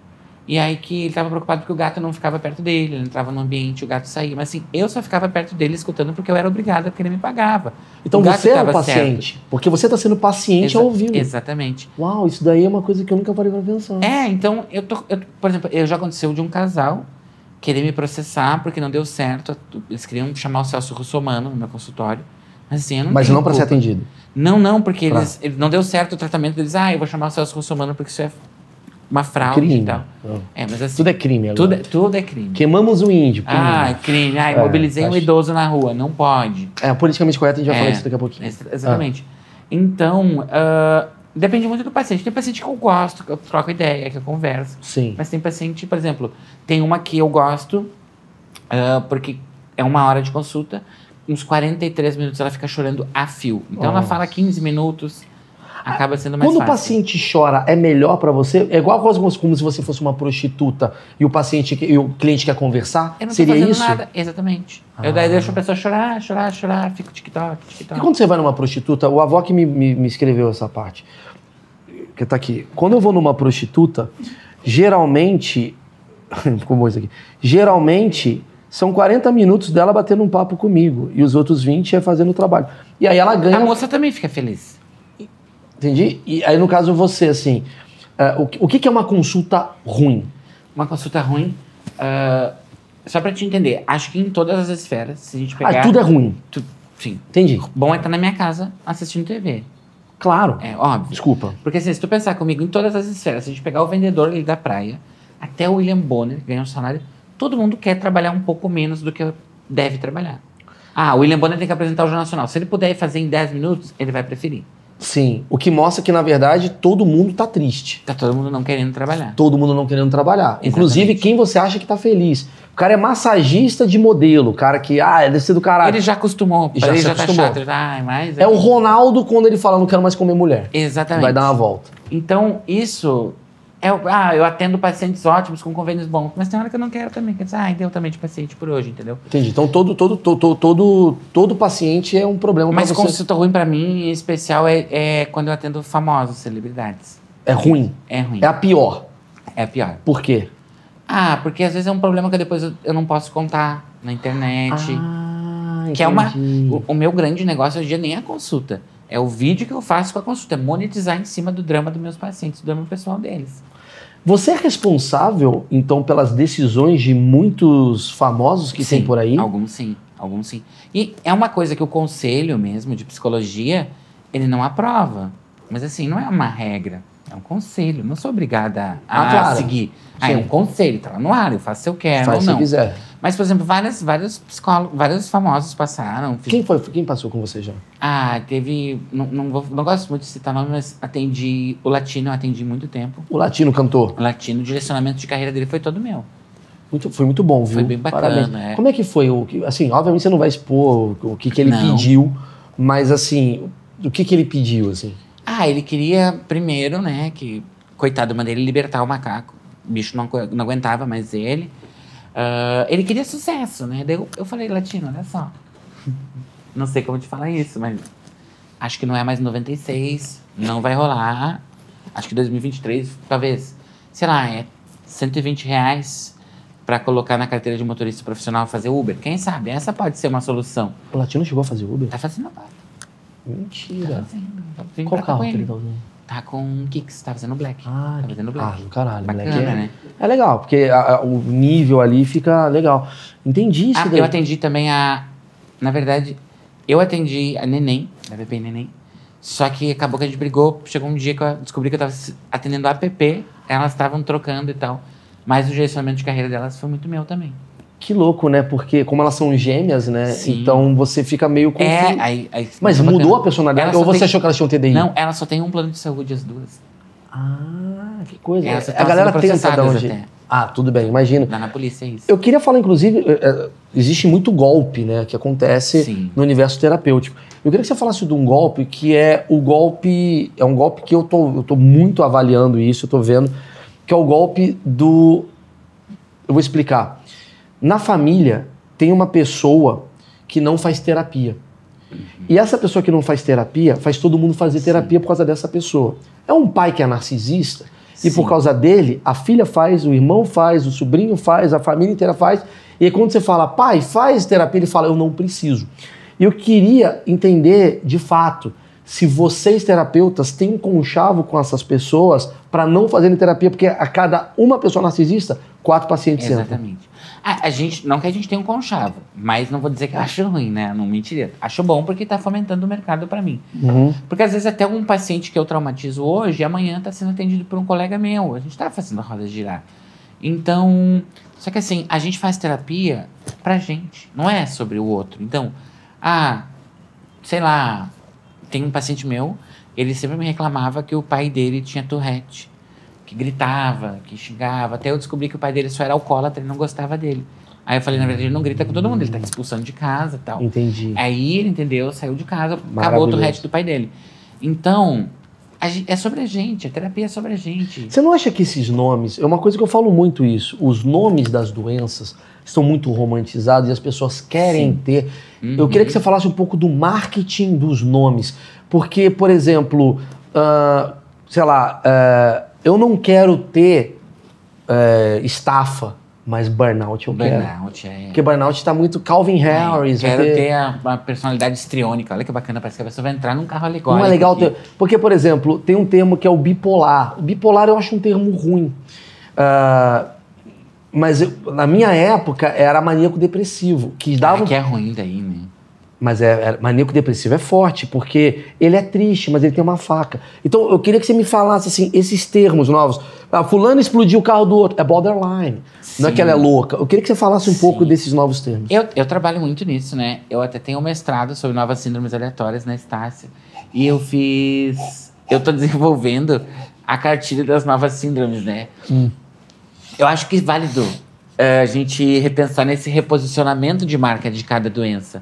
E aí que ele estava preocupado porque o gato não ficava perto dele, ele entrava no ambiente, o gato saía. Mas assim, eu só ficava perto dele escutando porque eu era obrigada, porque ele me pagava. Então O gato você o tava paciente, porque você está sendo paciente Exa- ao vivo. Exatamente. Uau, isso daí é uma coisa que eu nunca parei pra pensar. É, então, eu tô. eu- por exemplo, eu já aconteceu de um casal querer me processar porque não deu certo. Eles queriam chamar o Celso Russomano no meu consultório. Mas assim, eu não Mas não para ser atendido. Não, não, porque Pra- eles, eles- não deu certo o tratamento deles. Ah, eu vou chamar o Celso Russomano porque isso é uma fraude crime. e tal. Não. É, mas assim, Tudo é crime agora. tudo, é, tudo é crime. Queimamos o índio. crime. Ah, é crime. Ah, É, imobilizei um acho- idoso na rua. Não pode. É, politicamente correto, a gente vai É. falar isso daqui a pouquinho. Ex- Exatamente. Então, ah, depende muito do paciente. Tem paciente que eu gosto, que eu troco ideia, que eu converso. Sim. Mas tem paciente, por exemplo, tem uma que eu gosto, ah, porque é uma hora de consulta, uns 43 minutos ela fica chorando a fio. Então ela Nossa. fala 15 minutos, acaba sendo mais Quando o fácil. paciente chora, é melhor pra você? É igual como, se você fosse uma prostituta e o paciente e o cliente quer conversar? Eu não Seria tô fazendo isso? nada. Exatamente. Eu Ah. daí deixo a pessoa chorar, chorar, chorar, fico TikTok, E TikTok. quando você vai numa prostituta, o avó que me, me, me escreveu essa parte, que tá aqui. Quando eu vou numa prostituta, geralmente. Ficou bom isso aqui. Geralmente são 40 minutos dela batendo um papo comigo e os outros 20 é fazendo o trabalho. E aí ela ganha. A moça também fica feliz. Entendi? E aí, no caso, você, assim. é, o, que- o que que é uma consulta ruim? Uma consulta ruim. ah, só pra te entender, acho que em todas as esferas, se a gente pegar. Ah, tudo é ruim. tu- sim. Entendi. Bom é estar na minha casa assistindo TV. Claro. É óbvio. Desculpa. Porque assim, se tu pensar comigo em todas as esferas, se a gente pegar o vendedor ali da praia, até o William Bonner, que ganha um salário, todo mundo quer trabalhar um pouco menos do que deve trabalhar. Ah, o William Bonner tem que apresentar o Jornal Nacional. Se ele puder fazer em 10 minutos, ele vai preferir. Sim. O que mostra que, na verdade, todo mundo tá triste. Tá todo mundo não querendo trabalhar. Todo mundo não querendo trabalhar. Inclusive, Exatamente. quem você acha que tá feliz. O cara é massagista de modelo. O cara que, ah, deve ser do caralho. Ele já acostumou, Já ele já acostumou. tá chato. tá, Ai, mas É o Ronaldo quando ele fala, não quero mais comer mulher. Exatamente. Vai dar uma volta. Então, isso é. Ah, eu atendo pacientes ótimos com convênios bons, mas tem hora que eu não quero também. Quer dizer, ah, deu também de paciente por hoje, entendeu? Entendi. Então, todo, todo, todo, todo, todo paciente é um problema Mas consulta ruim pra mim, em especial, é, é quando eu atendo famosos, celebridades. É ruim. É ruim. É a pior. É pior. Por quê? Ah, porque às vezes é um problema que depois eu, eu não posso contar na internet. Ah, que é uma. entendi. O, o meu grande negócio hoje em dia nem é a consulta. É o vídeo que eu faço com a consulta. É monetizar em cima do drama dos meus pacientes, do drama pessoal deles. Você é responsável, então, pelas decisões de muitos famosos que tem Sim, por aí? Alguns sim, alguns sim. E é uma coisa que o conselho mesmo de psicologia, ele não aprova. Mas assim, não é uma regra. É um conselho. Não sou obrigada a Ah, claro. seguir. Ah, é um conselho, tá lá no ar, eu faço se eu quero Faz ou se não. quiser. Mas, por exemplo, várias, vários psicólogos, vários famosos passaram. fiz- Quem foi? Quem passou com você já? Ah, teve. Não, não, vou- não gosto muito de citar nome, mas atendi. O latino eu atendi muito tempo. O latino cantor. O latino, o direcionamento de carreira dele foi todo meu. Muito, foi muito bom, viu? Foi bem bacana, é. Como é que foi? O, assim, obviamente você não vai expor o, que, que ele Não. pediu, mas assim, o que, que ele pediu, assim? Ah, ele queria primeiro, né, que, coitado, mandei ele libertar o macaco. O bicho não, não aguentava mais ele. Ah, ele queria sucesso, né? Daí eu, eu falei, Latino, olha só. Não sei como te falar isso, mas acho que não é mais 96, não vai rolar. Acho que 2023, talvez, sei lá, é 120 reais pra colocar na carteira de motorista profissional fazer Uber. Quem sabe? Essa pode ser uma solução. O Latino chegou a fazer Uber? Tá fazendo agora. Tá Mentira. fazendo. Tá vindo Qual carro que ele. tá usando? Tá com um Kicks, tá fazendo Black. Ah, tá fazendo Black. Ah, caralho, Bacana, moleque. É, né? é legal, porque a- a- o nível ali fica legal. Entendi isso Ah, daí. eu atendi também a. Na verdade, eu atendi a Neném, da PP Neném. Só que acabou que a gente brigou. Chegou um dia que eu descobri que eu tava atendendo a app, elas estavam trocando e tal. Mas o direcionamento de carreira delas foi muito meu também. Que louco, né? Porque como elas são gêmeas, né? Sim. Então você fica meio confuso. É, aí. aí Mas foi mudou bacana. a personalidade? Ou você tem- achou que elas tinham TDI? Não, ela só tem um plano de saúde, as duas. Ah, que coisa. A estavam galera tenta dar até. Ah, tudo bem, imagino. Lá na polícia, é isso. Eu queria falar, inclusive, eh, eh, existe muito golpe, né? Que acontece Sim. no universo terapêutico. Eu queria que você falasse de um golpe que é o golpe. É um golpe que eu tô, eu tô muito avaliando isso, eu tô vendo, que é o golpe do. Eu vou explicar. Na família, tem uma pessoa que não faz terapia. E essa pessoa que não faz terapia, faz todo mundo fazer terapia por causa dessa pessoa. É um pai que é narcisista, e por Sim. causa dele, a filha faz, o irmão faz, o sobrinho faz, a família inteira faz. E aí quando você fala, pai, faz terapia, ele fala, eu não preciso. E eu queria entender, de fato, se vocês terapeutas têm um conchavo com essas pessoas para não fazerem terapia, porque a cada uma pessoa narcisista, quatro pacientes entram. Exatamente. A, a gente, não que a gente tenha um conchavo, mas não vou dizer que eu acho ruim, né? Não mentiria. Acho bom porque tá fomentando o mercado para mim. Uhum. Porque às vezes até um paciente que eu traumatizo hoje, amanhã tá sendo atendido por um colega meu. A gente tá fazendo a roda girar. Então, só que assim, a gente faz terapia pra gente, não é sobre o outro. Então, ah, sei lá, tem um paciente meu, ele sempre me reclamava que o pai dele tinha Tourette, que gritava, que xingava, até eu descobri que o pai dele só era alcoólatra e não gostava dele. Aí eu falei, na verdade, ele não grita com todo mundo, ele tá te expulsando de casa e tal. Entendi. Aí ele entendeu, saiu de casa, acabou o. Tourette do pai dele. Então, é sobre a gente, a terapia é sobre a gente. Você não acha que esses nomes, é uma coisa que eu falo muito isso, os nomes das doenças estão muito romantizados e as pessoas querem Sim. ter. Uhum. Eu queria que você falasse um pouco do marketing dos nomes. Porque, por exemplo, ah, sei lá, ah, eu não quero ter eh, estafa, mas burnout eu quero. Burnout, é. Porque burnout está muito Calvin Harris. vai Quero ter- ter a, uma personalidade histriônica. Olha que bacana, parece que a pessoa vai entrar num carro alegórico. Não é legal ter. Porque, por exemplo, tem um termo que é o bipolar. O bipolar eu acho um termo ruim. Ah, mas eu- na minha época era maníaco depressivo, que dava. Ah, que é ruim daí, né? Mas é, é- maníaco depressivo é forte, porque ele é triste, mas ele tem uma faca. Então eu queria que você me falasse assim, esses termos novos. Ah, fulano explodiu o carro do outro. É borderline. Não é Sim. que ela é louca. Eu queria que você falasse um Sim. pouco desses novos termos. Eu, eu trabalho muito nisso, né? Eu até tenho um mestrado sobre novas síndromes aleatórias na Estácia. E eu fiz. Eu tô desenvolvendo a cartilha das novas síndromes, né? Hum. Eu acho que é válido eh, a gente repensar nesse reposicionamento de marca de cada doença.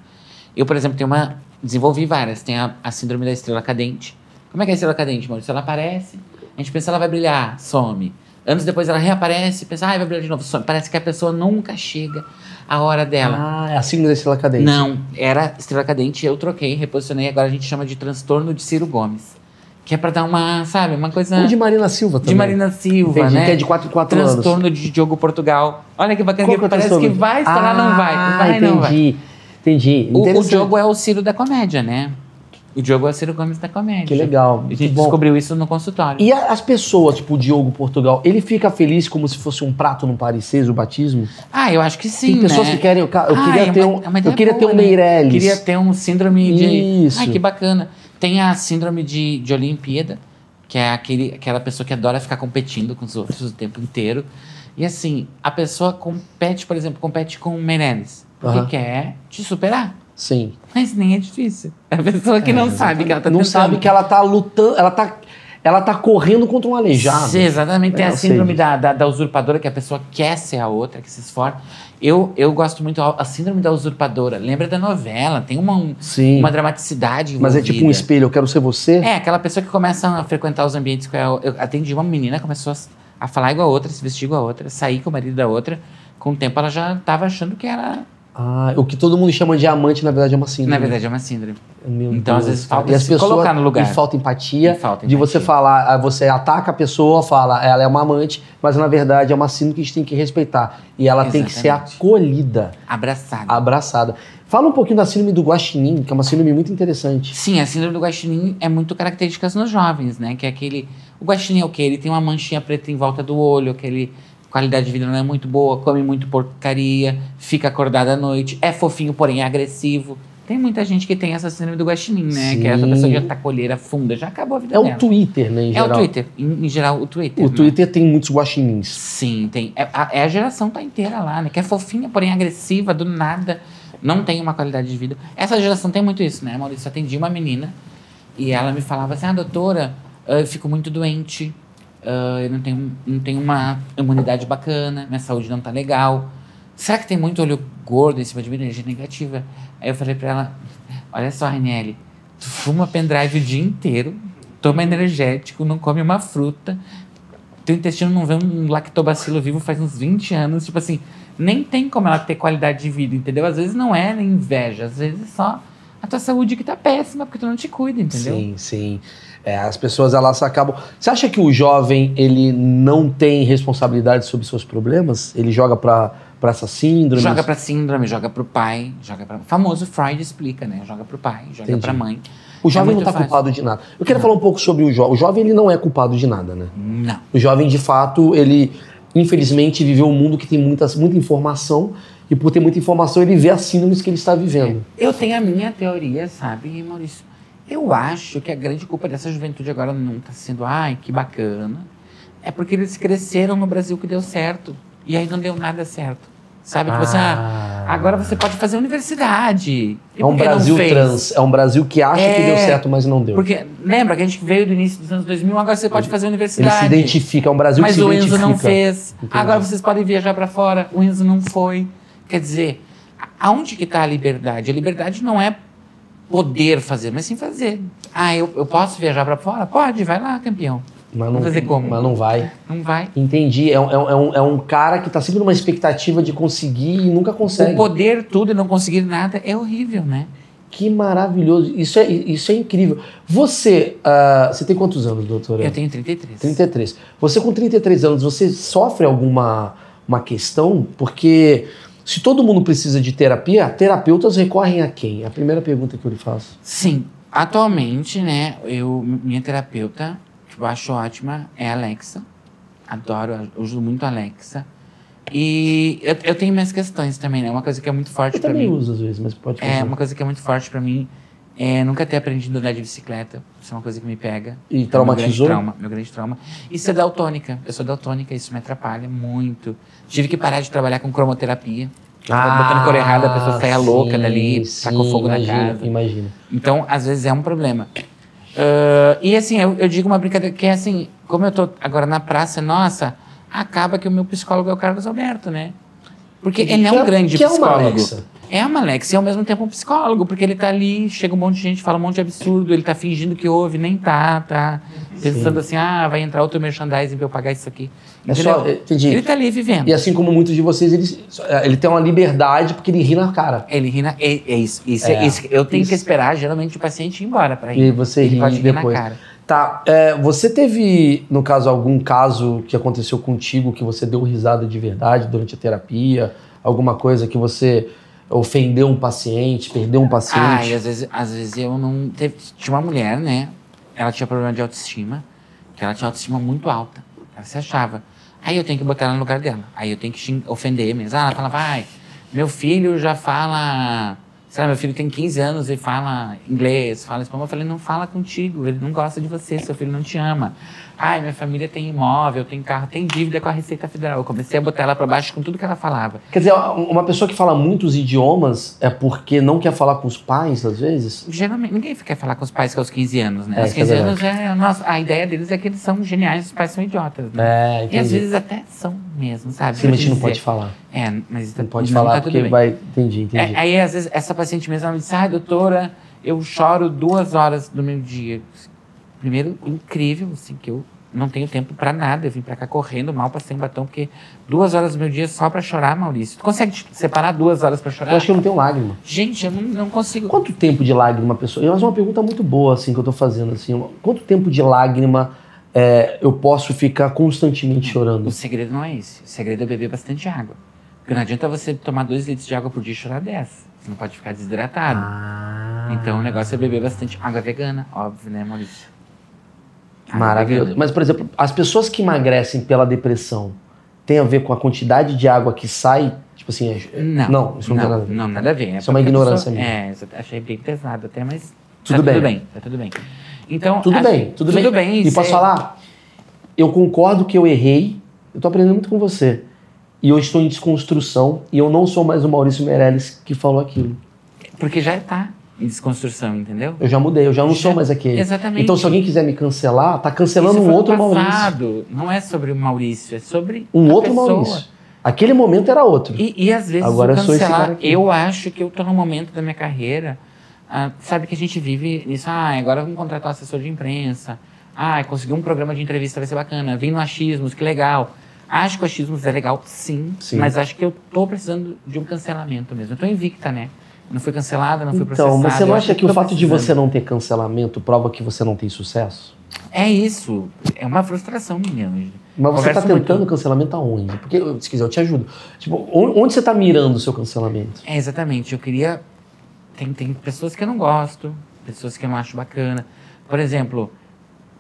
Eu, por exemplo, tenho uma. Desenvolvi várias. Tem a, a síndrome da estrela cadente. Como é que é a estrela cadente, Maurício? Ela aparece, a gente pensa ela vai brilhar, some. Anos depois ela reaparece, pensa, ah, vai brilhar de novo, some. Parece que a pessoa nunca chega a hora dela. Ah, é a sigla da estrela cadente. Não, era estrela cadente, eu troquei, reposicionei, agora a gente chama de transtorno de Ciro Gomes. Que é pra dar uma, sabe, uma coisa. O de Marina Silva também. de Marina Silva, Entendi, né? que é de 4 em 4 anos. Transtorno de Diogo Portugal. Olha que bacana, que que é parece transtorno? que vai estourar, ah, não vai. Vai, entendi. não vai. Entendi. O, o. Diogo é o Ciro da comédia, né? O Diogo é o Ciro Gomes da comédia. Que legal. A gente descobriu isso no consultório. E a- as pessoas, tipo o Diogo Portugal, ele fica feliz como se fosse um prato no Parecis, o batismo? Ah, eu acho que sim, Tem pessoas né? que querem. Eu, eu Ah, queria é ter uma- um. é eu queria ter boa, um né? Meirelles. Queria ter um síndrome de. Isso. Ai, que bacana. Tem a síndrome de, de Olimpíada, que é aquele, aquela pessoa que adora ficar competindo com os outros o tempo inteiro. E assim, a pessoa compete, por exemplo, compete com o Meirelles, porque Aham. quer te superar. Sim. Mas nem é difícil. É a pessoa que não sabe que ela tá não tentando. sabe que ela tá lutando. Ela tá. ela tá correndo contra um aleijado. Sim, exatamente. Tem É, a síndrome da, da, da usurpadora, que a pessoa quer ser a outra, que se esforça. Eu, eu gosto muito a, a síndrome da usurpadora. Lembra da novela? Tem uma, um- uma dramaticidade Mas é tipo um envolvida. espelho, eu quero ser você. É, aquela pessoa que começa a frequentar os ambientes. que Eu, eu atendi uma menina, começou a, a falar igual a outra, se vestir igual a outra, sair com o marido da outra. Com o tempo ela já tava achando que era. Ah, o que todo mundo chama de amante, na verdade, é uma síndrome. Na verdade, é uma síndrome. Meu Então, às Deus, vezes, cara. falta e as pessoas, colocar no lugar. E falta empatia. E falta De você empatia. falar, ah, você ataca a pessoa, fala, ela é uma amante, mas na verdade é uma síndrome que a gente tem que respeitar. E ela tem que ser Exatamente. acolhida, Abraçada. abraçada. Fala um pouquinho da síndrome do guaxinim, que é uma síndrome muito interessante. Sim, a síndrome do guaxinim é muito característica nos jovens, né? Que é aquele... O guaxinim é o quê? Ele tem uma manchinha preta em volta do olho, aquele... Qualidade de vida não é muito boa, come muito porcaria, fica acordado à noite, é fofinho, porém é agressivo. Tem muita gente que tem essa síndrome do guaxinim, né? Que é essa Sim. pessoa já tá com a olheira funda, já acabou a vida É o dela. Twitter, né, em É geral. o Twitter, em, em geral, o Twitter. O né? Twitter tem muitos guaxinins. Sim, tem. É a, é a geração tá inteira lá, né? Que é fofinha, porém agressiva, do nada. Não tem uma qualidade de vida. Essa geração tem muito isso, né, Maurício? Eu atendi uma menina e ela me falava assim: ah, doutora, eu fico muito doente, ah, eu não tenho, não tenho uma imunidade bacana, minha saúde não tá legal. Será que tem muito olho gordo em cima de mim, energia negativa? Aí eu falei pra ela: olha só, Raniele, tu fuma pendrive o dia inteiro, toma energético, não come uma fruta, teu intestino não vê um lactobacilo vivo faz uns 20 anos, tipo assim, nem tem como ela ter qualidade de vida, entendeu? Às vezes não é inveja, às vezes é só a tua saúde que tá péssima porque tu não te cuida, entendeu? Sim, sim. É, as pessoas elas acabam. Você acha que o jovem ele não tem responsabilidade sobre seus problemas? Ele joga pra, pra essa síndrome? Joga pra síndrome, joga pro pai, joga pra. Famoso Freud explica, né? Joga pro pai, joga pra mãe. O jovem É não tá fácil. culpado de nada. Eu queria falar um pouco sobre o jovem. O jovem ele não é culpado de nada, né? Não. O jovem, de fato, ele infelizmente viveu um mundo que tem muitas, muita informação e por ter muita informação ele vê as síndromes que ele está vivendo. Eu tenho a minha teoria, sabe, Maurício? Eu acho que a grande culpa dessa juventude agora não tá sendo, ai, que bacana. É porque eles cresceram no Brasil que deu certo. E aí não deu nada certo. Sabe? Tipo assim, ah, agora você pode fazer universidade. E é um que Brasil trans, é um Brasil que acha que É, deu certo, mas não deu. Porque lembra que a gente veio do início dos anos 2000, agora você pode fazer Ele universidade. se identifica, é um Brasil Mas que se o Enzo identifica. não fez. Entendi. Agora vocês podem viajar pra fora. O Enzo não foi. Quer dizer, aonde que tá a liberdade? A liberdade não é poder fazer, mas sim fazer. Ah, eu, eu posso viajar pra fora? Pode, vai lá, campeão. Mas não, fazer como? mas não vai. Não vai. Entendi. É um, é um- é um, é cara que tá sempre numa expectativa de conseguir e nunca consegue. O poder tudo e não conseguir nada é horrível, né? Que maravilhoso. Isso é, isso é incrível. Você, ah, você tem quantos anos, doutora? Eu tenho 33. 33. Você com 33 anos, você sofre alguma uma questão? Porque se todo mundo precisa de terapia, terapeutas recorrem a quem? É a primeira pergunta que eu lhe faço. Sim, atualmente, né, eu, minha terapeuta, que eu acho ótima, é a Alexa. Adoro, eu uso muito a Alexa. E eu, eu tenho minhas questões também, né? Uma coisa que é muito forte Eu pra também mim. uso às vezes, mas pode fazer. É, uma coisa que é muito forte pra mim é nunca ter aprendido a andar de bicicleta. Isso é uma coisa que me pega. E É meu traumatizou? grande trauma, meu grande trauma. E ser daltônica. Eu sou daltônica, isso me atrapalha muito. Tive que parar de trabalhar com cromoterapia. Ah, botando cor errada, a pessoa saia louca dali, sim, tacou fogo na imagina, casa. Imagina. Então, às vezes é um problema. Ah, e assim, eu, eu digo uma brincadeira que é assim, como eu tô agora na praça, nossa, acaba que o meu psicólogo é o Carlos Alberto, né? Porque ele é um grande que é uma psicólogo. Alexa. É uma Alex e ao mesmo tempo um psicólogo, porque ele tá ali, chega um monte de gente, fala um monte de absurdo, ele tá fingindo que ouve, nem tá, tá pensando assim, ah, vai entrar outro merchandising pra eu pagar isso aqui. É só- Entendeu? entendi. Ele tá ali vivendo. E assim como muitos de vocês, ele, ele tem uma liberdade porque ele ri na cara. Ele ri na. É, é isso. isso, É, é, isso. Eu tenho isso. que esperar, geralmente, o paciente ir embora pra rir. E você ele ri pode rir depois. na cara. Tá, é, você teve, no caso, algum caso que aconteceu contigo que você deu risada de verdade durante a terapia? Alguma coisa que você ofendeu um paciente, perdeu um Ah, paciente? e às vezes, às vezes eu não. Teve, tinha uma mulher, né? Ela tinha problema de autoestima, que ela tinha autoestima muito alta. Ela se achava. Aí eu tenho que botar ela no lugar dela. Aí eu tenho que ofender mesmo. Ah, ela fala, vai, meu filho já fala Sabe, meu filho tem 15 anos e fala inglês, fala espanhol. Eu falei, não fala contigo, ele não gosta de você, seu filho não te ama. Ai, minha família tem imóvel, tem carro, tem dívida com a Receita Federal. Eu comecei a botar ela pra baixo com tudo que ela falava. Quer dizer, uma pessoa que fala muitos idiomas é porque não quer falar com os pais, às vezes? Geralmente, ninguém quer falar com os pais que aos 15 anos, né? É, aos isso é 15 anos, é, a, nossa, a ideia deles é que eles são geniais, os pais são idiotas, né? É, E entendi. às vezes até são mesmo, sabe? Sim, mas a gente te não pode falar. É, mas Não pode não, falar tá porque vai... Entendi, entendi. É, aí, às vezes, essa paciente mesmo, ela me disse, ai, doutora, eu choro duas horas do meu dia. Primeiro, incrível, assim, que eu não tenho tempo pra nada. Eu vim pra cá correndo, mal passei um batom, porque duas horas do meu dia é só pra chorar, Maurício. Tu consegue tipo, separar duas horas pra chorar? Eu acho que eu não tenho lágrima. Gente, eu não, não consigo. Quanto tempo de lágrima a pessoa... Mas é uma pergunta muito boa, assim, que eu tô fazendo, assim. uma- Quanto tempo de lágrima é, eu posso ficar constantemente chorando? O segredo não é esse. O segredo é beber bastante água. Porque não adianta você tomar dois litros de água por dia e chorar 10. Você não pode ficar desidratado. Ah, Então o negócio é beber bastante água vegana, óbvio, né, Maurício? Maravilhoso. Mas, por exemplo, as pessoas que emagrecem pela depressão tem a ver com a quantidade de água que sai? Tipo assim, é- Não, Não, isso não tem nada a ver. Não, nada a ver. Isso é uma ignorância minha. É, achei bem pesado até, mas Tudo tá bem. tudo bem. Tá tudo bem. Então, Tudo acho- bem, tudo, tudo bem. bem. E posso cê- falar? Eu concordo que eu errei, eu tô aprendendo muito com você. E eu estou em desconstrução e eu não sou mais o Maurício Meirelles que falou aquilo. Porque já tá em desconstrução, entendeu? Eu já mudei, eu já não Já- sou mais aquele. Exatamente. Então, se alguém quiser me cancelar, tá cancelando um outro Maurício. passado. Não é sobre o Maurício, é sobre Um outro pessoa. Maurício. Aquele momento era outro. E, e às vezes Agora cancelar, eu acho que eu tô num momento da minha carreira, ah, sabe que a gente vive nisso, ah, agora vamos contratar um assessor de imprensa, ah, conseguir um programa de entrevista vai ser bacana, vim no Achismos, que legal. Acho que o Achismos é legal, sim, Sim. mas acho que eu tô precisando de um cancelamento mesmo. Eu tô invicta, né? Não fui cancelada, não fui processada. Então, você não acha que o tô fato de você não ter cancelamento prova que você não tem sucesso? É isso, é uma frustração minha. Mas você está Converso muito. tentando cancelamento aonde? Porque, se quiser, eu te ajudo. Tipo, on- onde você está mirando o seu cancelamento? É, exatamente. Eu queria. Tem, tem pessoas que eu não gosto, pessoas que eu não acho bacana. Por exemplo,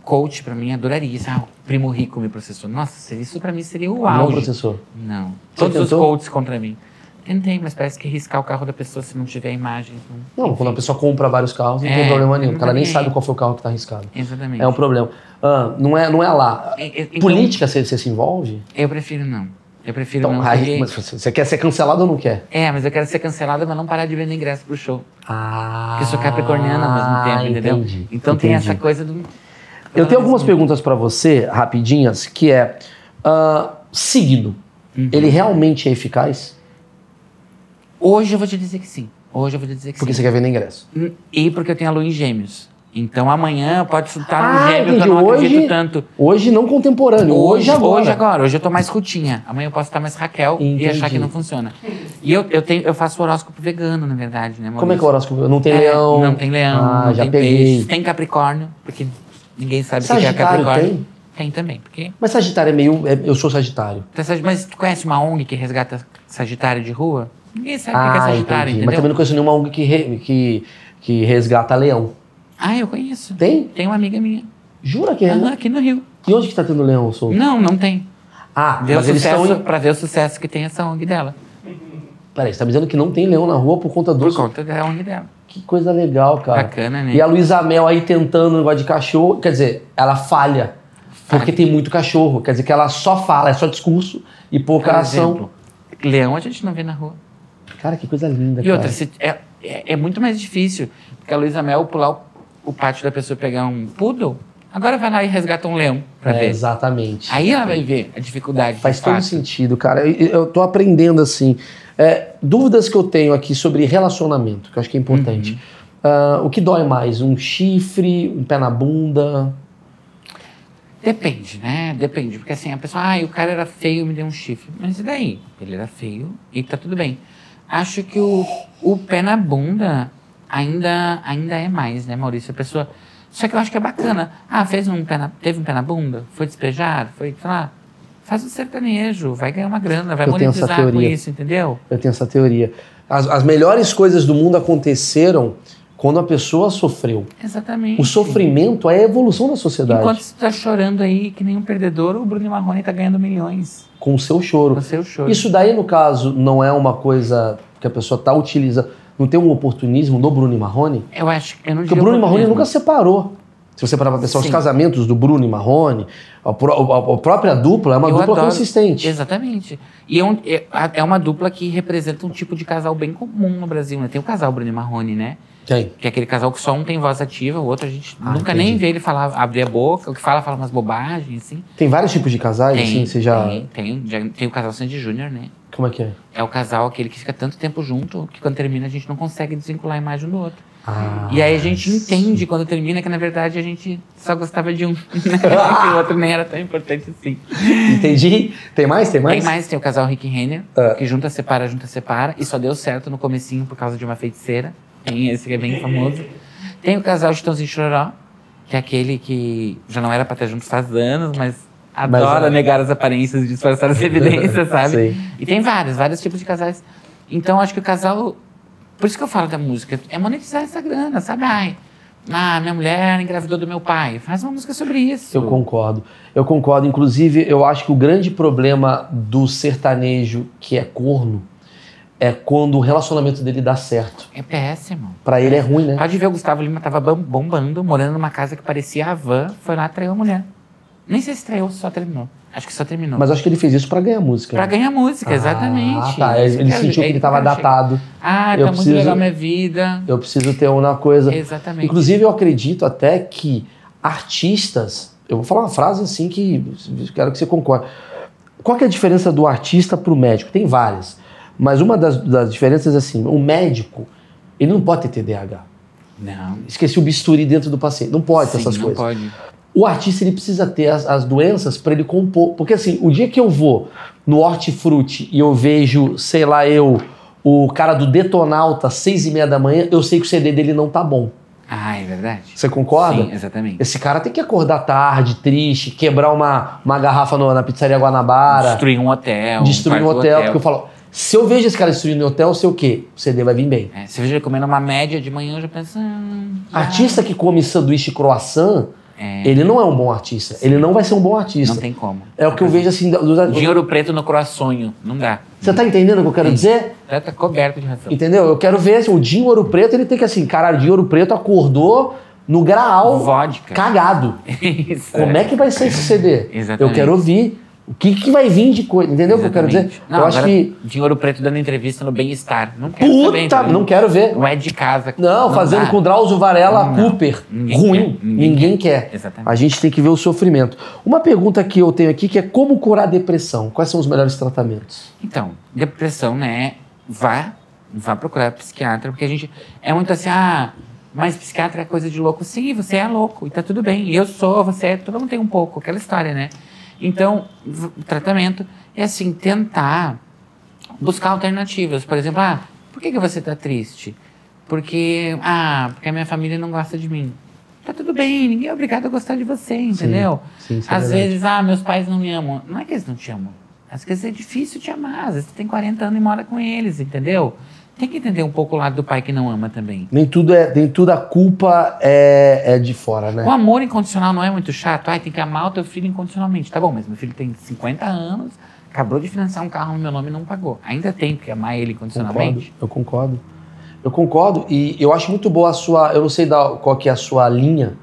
coach pra mim adoraria. Ah, o primo rico me processou. Nossa, isso pra mim seria o Não, auge. Não. Você Todos os coaches contra mim. Tentei, mas parece que riscar o carro da pessoa se não tiver imagem. Não, Não, quando a pessoa compra vários carros, não tem É, problema nenhum. Porque ela nem tem. sabe qual foi o carro que está arriscado. Exatamente. É um problema. Ah, não, é, não é lá. É, é, então, Política, você, você se envolve? Eu prefiro não. Eu prefiro Então, não. aí, mas você quer ser cancelado ou não quer? É, mas eu quero ser cancelada, mas não parar de vender ingresso pro show. Ah, Porque eu sou capricorniana ao mesmo tempo, entendeu? Entendi, Então tem entendi. essa coisa do. Eu tenho algumas perguntas para você, rapidinhas, que é... ah, signo, Uhum. ele realmente é eficaz? Hoje eu vou te dizer que sim. Hoje eu vou te dizer que Porque sim. você quer vender ingresso. Hum, E porque eu tenho a lua em gêmeos. Então amanhã pode chutar Ah, um gêmeo que eu entendi. não Hoje- acredito tanto. Hoje não contemporâneo, hoje, agora. Hoje agora. Hoje eu tô mais rutinha. Amanhã eu posso estar mais Raquel e Entendi. achar que não funciona. E eu, eu, tenho, eu faço horóscopo vegano, na verdade, né, Como é que é o Maurício? horóscopo? Não tem É, leão? Não tem leão, Ah, não já tem peguei. peixe. Tem Capricórnio, porque ninguém sabe o que é Capricórnio. tem? Tem também, porque... Mas Sagitário é meio... é- eu sou Sagitário. Mas tu conhece uma ONG que resgata Sagitário de rua? Ninguém sabe o que é Ah, Sagitário, entendi. Mas também não conheço nenhuma ONG que, re- que, que resgata leão. Ah, eu conheço. Tem? Tem uma amiga minha. Jura que é? Aham, aqui no Rio. E onde que tá tendo leão solto? Não, não tem. Ah, o mas eles sucesso, estão... Em... Pra ver o sucesso que tem essa ONG dela. Peraí, você tá me dizendo que não tem leão na rua por conta do... Por conta da ONG dela. Que coisa legal, cara. Bacana, né? E a Luísa Mel aí tentando um negócio de cachorro, quer dizer, ela falha. Porque tem muito cachorro. Quer dizer que ela só fala, é só discurso e pouca Por ação. exemplo, leão a gente não vê na rua. Cara, que coisa linda, E cara. outra, se- é, é, é muito mais difícil. Porque a Luísa Mel pular o, o pátio da pessoa e pegar um poodle, agora vai lá e resgata um leão pra É, ver. exatamente. Aí ela vai ver a dificuldade. Faz todo sentido, cara. Eu, eu tô aprendendo assim. É, dúvidas que eu tenho aqui sobre relacionamento, que eu acho que é importante. Uhum. Ah, o que dói mais? Um chifre, um pé na bunda? Depende, né? Depende. Porque assim, a pessoa, ah, o cara era feio me deu um chifre. Mas e daí? Ele era feio e tá tudo bem. Acho que o, o pé na bunda ainda, ainda é mais, né, Maurício? A pessoa. Só que eu acho que é bacana. Ah, fez um pé na, teve um pé na bunda? Foi despejado? Foi, sei lá. Faz um sertanejo, vai ganhar uma grana, vai Eu monetizar com isso, entendeu? Eu tenho essa teoria. As, as melhores coisas do mundo aconteceram quando a pessoa sofreu. Exatamente. O sofrimento é a evolução da sociedade. Enquanto você tá chorando aí, que nem um perdedor, o Bruno Marrone tá ganhando milhões Com o seu choro. com o seu choro. Isso daí, no caso, não é uma coisa que a pessoa está utilizando. Não tem um oportunismo do Bruno e Marrone? Eu acho que eu não Porque o Bruno e Marrone nunca separou. Se você parar pra pensar, os Sim. casamentos do Bruno e Marrone, a, a- a própria dupla é uma Eu dupla adoro. consistente. Exatamente. E é, um- é- é uma dupla que representa um tipo de casal bem comum no Brasil, né? Tem o casal Bruno e Marrone, né? Quem? Que é aquele casal que só um tem voz ativa, o outro a gente Ah, nunca entendi. nem vê ele falar, abrir a boca, o que fala, fala umas bobagens, assim. Tem vários tipos de casais, assim, você já. tem, tem, já- tem o casal Sandy Júnior, né? Como é que é? É o casal aquele que fica tanto tempo junto que quando termina a gente não consegue desvincular a imagem um do outro. Ah, e aí a gente entende quando termina que na verdade a gente só gostava de um, né? que o outro nem era tão importante assim. Entendi. Tem mais? Tem mais? Tem mais, tem o casal Rick Renner, Ah. que junta, separa, junta, separa, e só deu certo no comecinho por causa de uma feiticeira. Tem esse que é bem famoso. Tem o casal Chitãozinho Chororó, que é aquele que já não era pra estar junto faz anos, mas adora é. negar as aparências e disfarçar as evidências, sabe? Sei. E tem vários, vários tipos de casais. Então, acho que o casal... Por isso que eu falo da música, é monetizar essa grana, sabe? Ai, ah, minha mulher engravidou do meu pai. Faz uma música sobre isso. Eu concordo. Eu concordo. Inclusive, eu acho que o grande problema do sertanejo que é corno é quando o relacionamento dele dá certo. É péssimo. Pra ele é ruim, né? Pode ver, o Gustavo Lima tava bombando, morando numa casa que parecia a van, foi lá, traiu a mulher. Nem sei se traiu, só terminou. Acho que só terminou. Mas acho que ele fez isso pra ganhar música. Pra né? ganhar música, exatamente. Ah, tá. Ele, ele sentiu que ele tava datado. Ah, Eu tá preciso- muito legal minha vida. Eu preciso ter uma coisa. Exatamente. Inclusive, eu acredito até que artistas. Eu vou falar uma frase assim que quero que você concorde. Qual que é a diferença do artista pro médico? Tem várias. Mas uma das, das diferenças é assim: o médico, ele não pode ter TDAH. Não. Esqueci o bisturi dentro do paciente. Não pode ter Sim, essas não coisas. pode. O artista ele precisa ter as, as doenças para ele compor. Porque assim, o dia que eu vou no Hortifruti e eu vejo, sei lá, eu, o cara do Detonauta, seis e meia da manhã, eu sei que o CD dele não tá bom. Ah, é verdade? Você concorda? Sim, exatamente. Esse cara tem que acordar tarde, triste, quebrar uma, uma garrafa no- na pizzaria Guanabara, Destruir um hotel. destruir um quarto do hotel, Porque eu falo, se eu vejo esse cara destruindo um hotel, eu sei o quê? O CD vai vir bem. É, se veja ele comendo uma média de manhã, eu já penso. já- Artista que come sanduíche croissant, É, ele não é um bom artista. Ele não vai ser um bom artista. não tem como. É o que eu vejo assim. do- do- Dinheiro preto no croissonho. Não dá. Você tá entendendo o que eu quero Sim. dizer? Já tá coberto de razão. Entendeu? Eu quero ver assim, o Dinho Ouro Preto, ele tem que assim, caralho, Dinho Ouro Preto acordou no graal Vodka. cagado. Isso. Como é que vai ser esse CD? Exatamente. Eu quero ouvir o que, que vai vir de coisa. Entendeu o que eu quero dizer? Não, eu acho que. Dinheiro preto dando entrevista no bem-estar. Não quero saber. Puta, não quero ver. Não é de casa. Não, fazendo dá. com Drauzio Varela Não. Cooper. Ninguém Ruim. quer. Ninguém Ninguém, quer. Exatamente. A gente tem que ver o sofrimento. Uma pergunta que eu tenho aqui que é como curar depressão? Quais são os melhores tratamentos? Então, depressão, né? Vá, vá procurar psiquiatra, porque a gente é muito assim, ah, mas psiquiatra é coisa de louco. Sim, você é louco e tá tudo bem. Eu sou, você é, todo mundo tem um pouco, aquela história, né? Então, o tratamento é assim, tentar buscar alternativas. Por exemplo, ah, por que, que você tá triste? Porque, ah, porque a minha família não gosta de mim. Tá tudo bem, ninguém é obrigado a gostar de você, entendeu? sim, isso é Às vezes, ah, meus pais não me amam. Não é que eles não te amam. Às vezes é difícil te amar. Às vezes você tem 40 anos e mora com eles, entendeu? Tem que entender um pouco o lado do pai que não ama também. Nem tudo é, nem tudo a culpa é, é de fora, né? O amor incondicional não é muito chato. Ai, tem que amar o teu filho incondicionalmente. Tá bom, mas meu filho tem 50 anos, acabou de financiar um carro no meu nome e não pagou. Ainda tem que amar ele Concordo, incondicionalmente. eu concordo. Eu concordo e eu acho muito boa a sua. Eu não sei da, qual que é a sua linha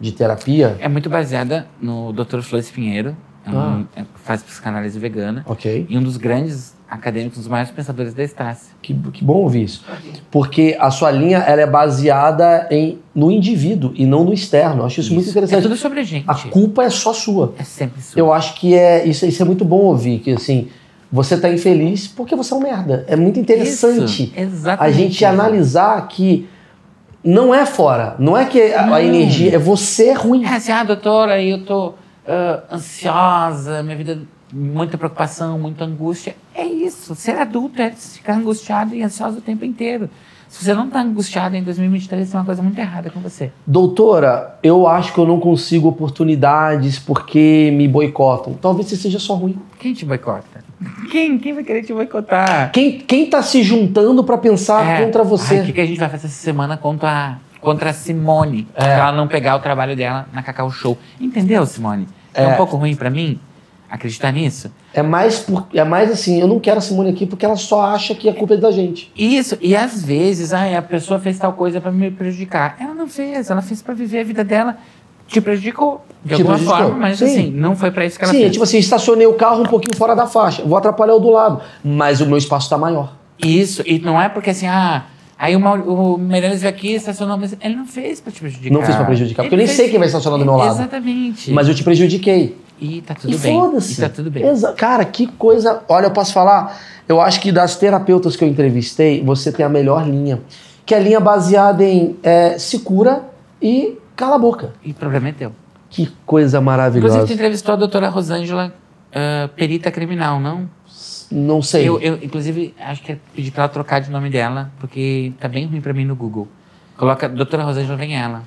de terapia. É muito baseada no Dr. Flores Pinheiro, é um- Ah. é- faz psicanálise vegana, Ok. e um dos grandes acadêmicos, dos maiores pensadores da Estácia. Que, que bom ouvir isso. Porque a sua linha ela é baseada em, no indivíduo e não no externo. Eu acho isso, muito É interessante. tudo sobre a gente. A culpa é só sua. É sempre isso. Eu acho que é isso, isso é muito bom ouvir. Que assim, você tá infeliz porque você é um merda. É muito interessante Isso, a gente isso. analisar que não é fora. Não é que a, a energia é você ruim. É assim, ah, doutora, eu tô ah, ansiosa, minha vida, muita preocupação, muita angústia. É isso. Ser adulto é ficar angustiado e ansioso o tempo inteiro. Se você não tá angustiado em 2023, tem uma coisa muito errada com você. Doutora, eu acho que eu não consigo oportunidades porque me boicotam. Talvez você seja só ruim. Quem te boicota? Quem? Quem vai querer te boicotar? Quem, quem tá se juntando pra pensar É. contra você? O que, que a gente vai fazer essa semana contra a, contra a Simone? Pra ela não pegar o trabalho dela na Cacau Show. Entendeu, Simone? É, É. um pouco ruim pra mim? Acreditar nisso? É mais, por- é mais assim, eu não quero a Simone aqui porque ela só acha que a culpa é da gente. Isso, e às vezes, ai, a pessoa fez tal coisa pra me prejudicar. Ela não fez, ela fez pra viver a vida dela, te prejudicou de Te alguma prejudicou, forma, mas sim. assim, não foi pra isso que ela Sim, é fez. tipo assim, estacionei o carro um pouquinho fora da faixa. Vou atrapalhar o do lado. Mas o meu espaço tá maior. Isso, e não é porque assim, ah, aí o, Maur- o Meirelles veio aqui, estacionou, mas ele não fez pra te prejudicar. Não fez pra prejudicar, porque eu Ele nem sei quem vai estacionar do meu lado. Exatamente. Mas eu te prejudiquei. E tá tudo e bem. foda-se. E tá tudo bem. Exa- Cara, que coisa. Olha, eu posso falar. Eu acho que das terapeutas que eu entrevistei, você tem a melhor linha. Que é a linha baseada em é, se cura e cala a boca. E o problema é teu. Que coisa Inclusive, maravilhosa. tu entrevistou a doutora Rosângela, ah, perita criminal, não? Não sei. Eu, eu, inclusive, acho que é pedir pra ela trocar de nome dela, porque tá bem ruim pra mim no Google. Coloca doutora Rosângela, vem ela.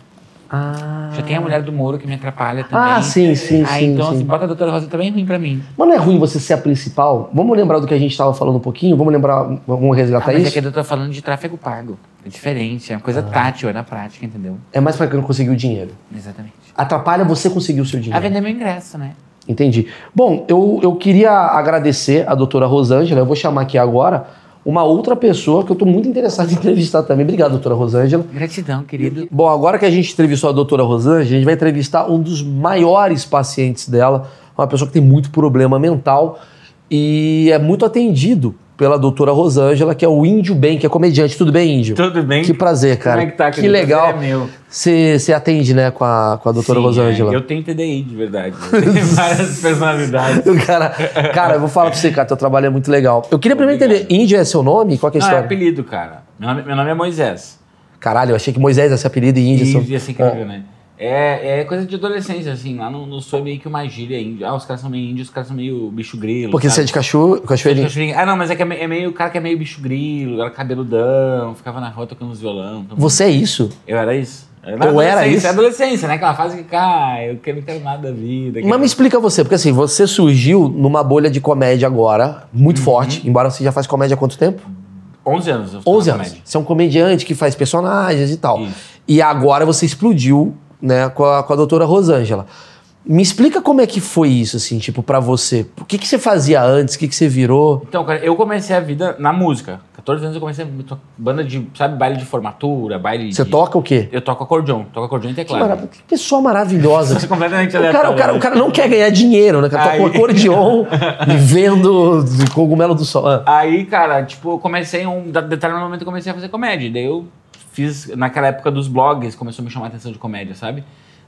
Ah. Já tem a mulher do Moro que me atrapalha também. Ah, sim, sim, Aí, sim. então, sim. assim, bota a doutora Rosa, tá bem ruim pra mim. Mas não é ruim você ser a principal? Vamos lembrar do que a gente estava falando um pouquinho? Vamos lembrar, vamos Ah, resgatar mas é isso? que eu tô falando de tráfego pago. É diferente, é uma Ah. coisa tátil, é na prática, entendeu? É mais para quem não conseguiu dinheiro. Exatamente. Atrapalha você conseguir o seu A dinheiro. vender meu ingresso, né? Entendi. Bom, eu, eu queria agradecer a doutora Rosângela. Eu vou chamar aqui agora uma outra pessoa que eu estou muito interessado em entrevistar também. Obrigado, doutora Rosângela. Gratidão, querido. Bom, agora que a gente entrevistou a doutora Rosângela, a gente vai entrevistar um dos maiores pacientes dela, uma pessoa que tem muito problema mental e é muito atendido pela doutora Rosângela, que é o Índio Bem, que é comediante. Tudo bem, Índio? Tudo bem? Que prazer, cara. Como é que tá, que querido? legal. É meu. Você você atende, né, com a, com a doutora Sim, Rosângela. é, eu tenho TDI, de verdade. Tenho várias personalidades. Cara, cara, eu vou falar pra você, cara, teu trabalho é muito legal. Eu queria primeiro entender, Índio é seu nome? Qual que é a é história? apelido, cara. Meu nome, meu nome é Moisés. Caralho, eu achei que Moisés é esse apelido e Índio são... E assim, incrível, né? É, é coisa de adolescência, assim. Lá no, no sul é meio que uma gíria índio. Ah, os caras são meio índios, os caras são meio bicho grilo. Porque você é sabe? de cachorro, cachoeirinho. Cachoeirinho. Ah, não, mas é que é meio, é meio o cara que é meio bicho grilo, era cabeludão, ficava na rua tocando uns violão. Você é isso? Eu era isso. Eu Eu era isso? É adolescência, né? Aquela fase que, cara, eu quero- não quero nada da vida. Mas me explica você, porque assim, você surgiu numa bolha de comédia agora, muito forte, embora você já faz comédia há quanto tempo? 11 anos. eu tô 11 na anos. comédia. Você é um comediante que faz personagens e tal. Isso. E agora você explodiu, né, com a, com a doutora Rosângela. Me explica como é que foi isso, assim, tipo, pra você. O que, que você fazia antes? O que, que você virou? Então, cara, eu comecei a vida na música. 14 anos eu comecei banda de, sabe, baile de formatura, baile Você de... toca o quê? Eu toco acordeon, toco acordeon e Que, teclado. marav- que pessoa maravilhosa. É completamente O cara, o, cara, o cara não quer ganhar dinheiro, né? cara? Toca Aí- acordeon e vendo cogumelo do sol. Ah, Aí, cara, tipo, eu comecei, um determinado momento eu comecei a fazer comédia. Daí eu fiz, naquela época dos blogs, começou a me chamar a atenção de comédia, sabe?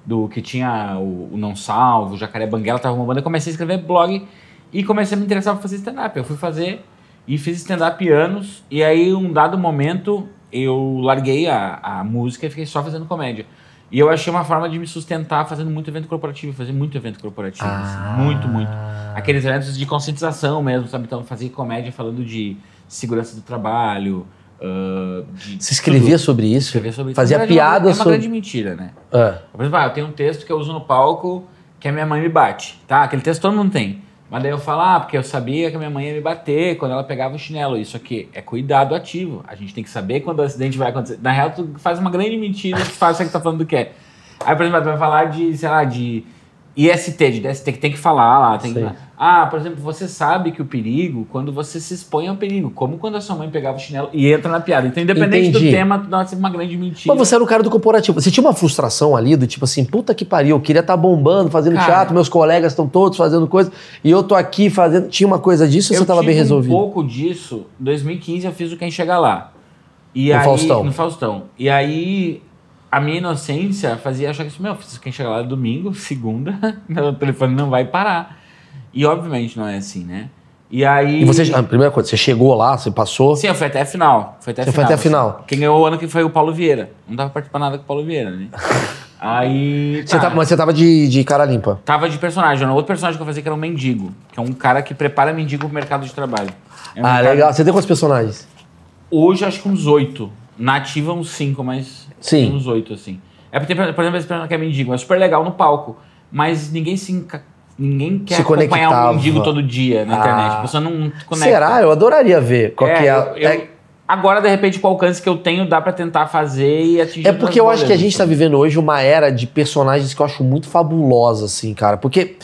Do que tinha o, o Não Salvo, o Jacaré Banguela, tava uma banda. Eu comecei a escrever blog e comecei a me interessar por fazer stand-up. Eu fui fazer e fiz stand-up anos. E aí, um dado momento, eu larguei a, a música e fiquei só fazendo comédia. E eu achei uma forma de me sustentar fazendo muito evento corporativo, fazer muito evento corporativo. Ah. assim, muito, muito. Aqueles eventos de conscientização mesmo, sabe? Então, fazia comédia falando de segurança do trabalho. Ah, Você escrevia tudo. sobre isso? Escrevia sobre isso. Fazia é uma- piada É uma sobre. grande mentira, né? Ah. Por exemplo, ah, eu tenho um texto que eu uso no palco que a minha mãe me bate, tá? Aquele texto todo mundo tem. Mas daí eu falo, ah, porque eu sabia que a minha mãe ia me bater quando ela pegava o chinelo. Isso aqui é cuidado ativo. A gente tem que saber quando o acidente vai acontecer. Na real, tu faz uma grande mentira e tu faz o que tá falando do que é. Aí, por exemplo, tu vai falar de, sei lá, de IST, de DST, que tem que falar lá. Tem que. Ah, por exemplo, você sabe que o perigo, quando você se expõe ao perigo, como quando a sua mãe pegava o chinelo e entra na piada. Então, independente Entendi. do tema, tu dá sempre uma grande mentira. Mas você era o cara do corporativo. Você tinha uma frustração ali do tipo assim, puta que pariu, eu queria estar bombando, fazendo Cara. teatro, meus colegas estão todos fazendo coisa, e eu tô aqui fazendo. Tinha uma coisa disso ou você tava bem resolvido? um pouco disso. Em 2015 eu fiz o Quem Chega Lá. E No aí, Faustão. No Faustão. E aí, a minha inocência fazia achar que isso, meu, Quem Chega Lá domingo, segunda, meu telefone não vai parar. E obviamente não é assim, né? E aí... E você, a primeira coisa, você chegou lá, você passou. Sim, eu fui até a final. Foi até a Você foi final, até a assim. final. Quem ganhou o ano que foi o Paulo Vieira. Não dava pra participar nada com o Paulo Vieira, né? aí... Você tá. tava- mas você tava de, de cara limpa. Tava de personagem. Outro personagem que eu fazia que era um mendigo. Que é um cara que prepara mendigo pro mercado de trabalho. É um ah, cara- legal. Você tem quantos personagens? Hoje acho que uns oito. Na ativa uns cinco, mas Sim. uns oito, assim. É porque, por exemplo, personagem que é mendigo, é super legal no palco. Mas ninguém se enca- Ninguém quer Se acompanhar conectava. um mendigo todo dia na Ah. internet. A pessoa não conecta. Será? Eu adoraria ver qual É, que é. a- eu- eu- é- Agora, de repente, com o alcance que eu tenho, dá pra tentar fazer e atingir. É porque eu acho que a gente tá vivendo hoje uma era de personagens que eu acho muito fabulosa, assim, cara. Porque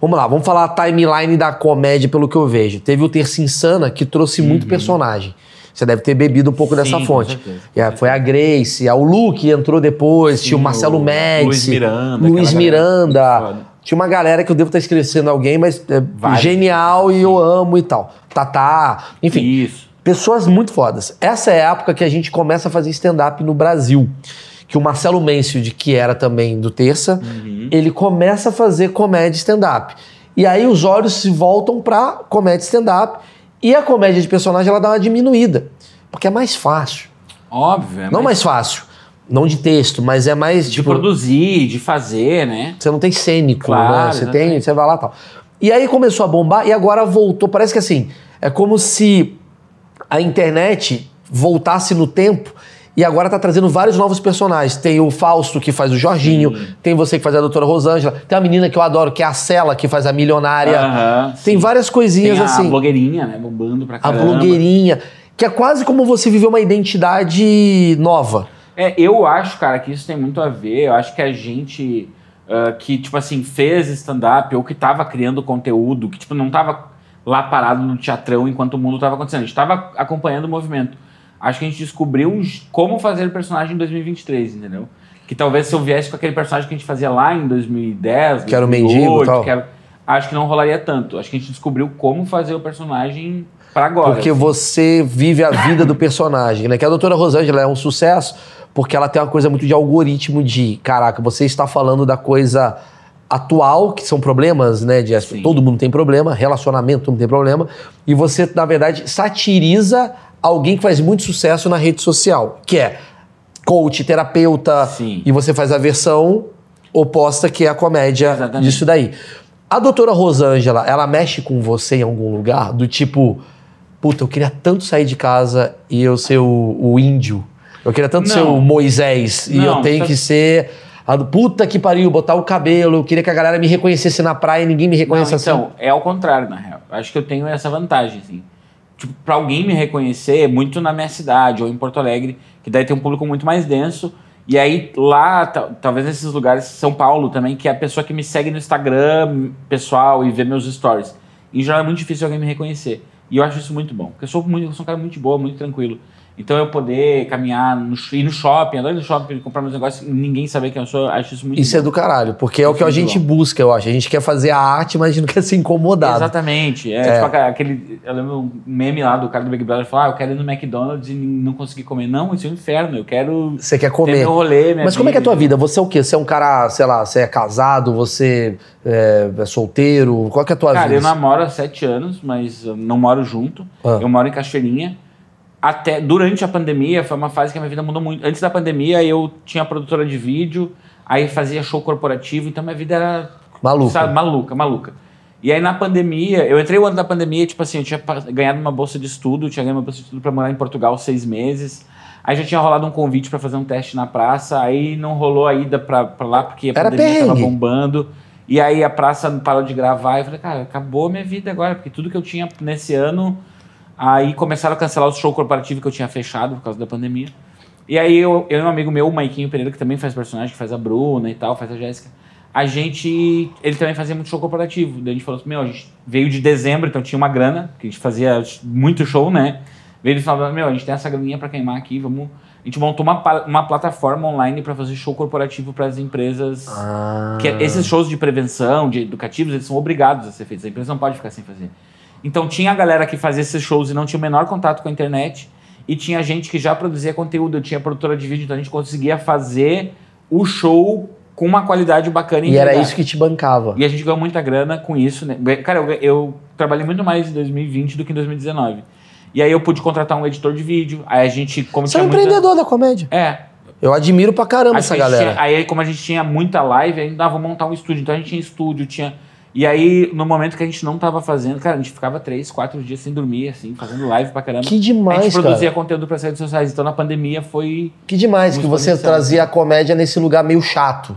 Vamos lá, vamos falar a timeline da comédia pelo que eu vejo. Teve o Terça Insana, que trouxe muito personagem. Você deve ter bebido um pouco dessa. Sim, com fonte. aí foi a Grace, a- o Luke entrou depois, tinha o Sim, Marcelo Médici, Luiz Miranda, Luiz Miranda. Tinha uma galera que eu devo estar esquecendo alguém, mas é Vários. genial e eu amo e tal. Tatá, enfim. Isso. Pessoas muito fodas. Essa é a época que a gente começa a fazer stand-up no Brasil. Que o Marcelo Mansfield, que era também do Terça, Uhum. ele começa a fazer comédia stand-up. E aí os olhos se voltam pra comédia stand-up e a comédia de personagem ela dá uma diminuída. Porque é mais fácil. Óbvio. É Não mais fácil. Não de texto, mas é mais. De tipo, produzir, de fazer, né? Você não tem cênico, Claro, né? Você tem, você vai lá e tal. E aí começou a bombar e agora voltou. Parece que assim, é como se a internet voltasse no tempo e agora tá trazendo vários novos personagens. Tem o Fausto que faz o Jorginho, tem você que faz a doutora Rosângela, tem a menina que eu adoro, que é a Cela, que faz a milionária. Aham, tem sim. várias coisinhas Tem a assim. blogueirinha, né? Bombando pra A caramba. blogueirinha. Que é quase como você viver uma identidade nova. É, eu acho, cara, que isso tem muito a ver. Eu acho que a gente ah, que, tipo assim, fez stand-up ou que tava criando conteúdo, que, tipo, não tava lá parado no teatrão enquanto o mundo tava acontecendo. A gente tava acompanhando o movimento. Acho que a gente descobriu como fazer o personagem em 2023, entendeu? Que talvez se eu viesse com aquele personagem que a gente fazia lá em 2010, Que era o 2008, mendigo e tal. que era- acho que não rolaria tanto. Acho que a gente descobriu como fazer o personagem pra agora. Porque assim. você vive a vida do personagem, né? Que a doutora Rosângela é um sucesso porque ela tem uma coisa muito de algoritmo de, caraca, você está falando da coisa atual, que são problemas, né? De, Sim. todo mundo tem problema, relacionamento todo mundo tem problema, e você, na verdade, satiriza alguém que faz muito sucesso na rede social, que é coach, terapeuta, Sim. e você faz a versão oposta, que é a comédia Exatamente. disso daí. A doutora Rosângela, ela mexe com você em algum lugar? Do tipo, puta, eu queria tanto sair de casa e eu ser o, o índio. Eu queria tanto ser Não. o Moisés e Não, eu tenho sabe- que ser a do puta que pariu, botar o cabelo. Eu queria que a galera me reconhecesse na praia e ninguém me Não, reconhece assim. então, é ao contrário, na real. Acho que eu tenho essa vantagem, assim. Tipo, pra alguém me reconhecer, é muito na minha cidade ou em Porto Alegre, que daí tem um público muito mais denso. E aí, lá, ta- talvez nesses lugares, São Paulo também, que é a pessoa que me segue no Instagram pessoal e vê meus stories. Em geral, é muito difícil alguém me reconhecer. E eu acho isso muito bom. Porque eu sou, muito, eu sou um cara muito boa, muito tranquilo. Então, eu poder caminhar, no, ir no shopping, andar no shopping, comprar meus negócios, e ninguém saber quem eu sou, acho isso muito Isso é do caralho, porque é o Isso que a é gente bom. busca, eu acho. A gente quer fazer a arte, mas a gente não quer ser incomodado. Exatamente. É, tipo aquela- aquele. Eu lembro um meme lá do cara do Big Brother falar: ah, eu quero ir no McDonald's e não conseguir comer. Não, isso é um inferno. Eu quero Você quer ter comer. meu rolê. Mas como é que é a tua vida? Você é o quê? Você é um cara, sei lá, você é casado, você é, é solteiro? Qual que é a tua Cara, vida? eu namoro há sete anos, mas não moro junto. Ah. Eu moro em Cachoeirinha. Até durante a pandemia, foi uma fase que a minha vida mudou muito. Antes da pandemia, eu tinha produtora de vídeo, aí fazia show corporativo, então minha vida era Maluco. Sabe, maluca, maluca. E aí na pandemia, eu entrei o ano da pandemia, tipo assim, eu tinha ganhado uma bolsa de estudo, tinha ganhado uma bolsa de estudo pra morar em Portugal seis meses. Aí já tinha rolado um convite pra fazer um teste na praça, aí não rolou a ida pra, pra lá porque a Era pandemia tava perrengue. bombando. E aí a praça parou de gravar, eu falei, cara, acabou a minha vida agora, porque tudo que eu tinha nesse ano, aí começaram a cancelar os shows corporativos que eu tinha fechado por causa da pandemia. E aí eu, eu e um amigo meu, o Maiquinho Pereira, que também faz personagem, que faz a Bruna e tal, faz a Jéssica, a gente. Ele também fazia muito show corporativo. Daí a gente falou assim: meu, a gente veio de dezembro, então tinha uma grana, que a gente fazia muito show, né? Veio e falou: meu, a gente tem essa graninha pra queimar aqui, vamos. A gente montou uma, uma plataforma online pra fazer show corporativo para as empresas. Ah. Que é- esses shows de prevenção, de educativos, eles são obrigados a ser feitos. A empresa não pode ficar sem fazer. Então tinha a galera que fazia esses shows e não tinha o menor contato com a internet. E tinha gente que já produzia conteúdo. Eu tinha produtora de vídeo, então a gente conseguia fazer o show com uma qualidade bacana E era entregar. isso que te bancava. E a gente ganhou muita grana com isso, né? Cara, eu, eu trabalhei muito mais em 2020 do que em 2019. E aí eu pude contratar um editor de vídeo. Aí a gente, como Você é um muita- empreendedor da comédia. É. Eu admiro pra caramba essa a gente galera. tinha- aí, como a gente tinha muita live, aí dava montar um estúdio. Então a gente tinha estúdio, tinha. E aí, no momento que a gente não tava fazendo, cara, a gente ficava três, quatro dias sem dormir, assim, fazendo live pra caramba. Que a demais, gente produzia cara. conteúdo para redes sociais. Então na pandemia foi. Que demais que você trazia a comédia nesse lugar meio chato.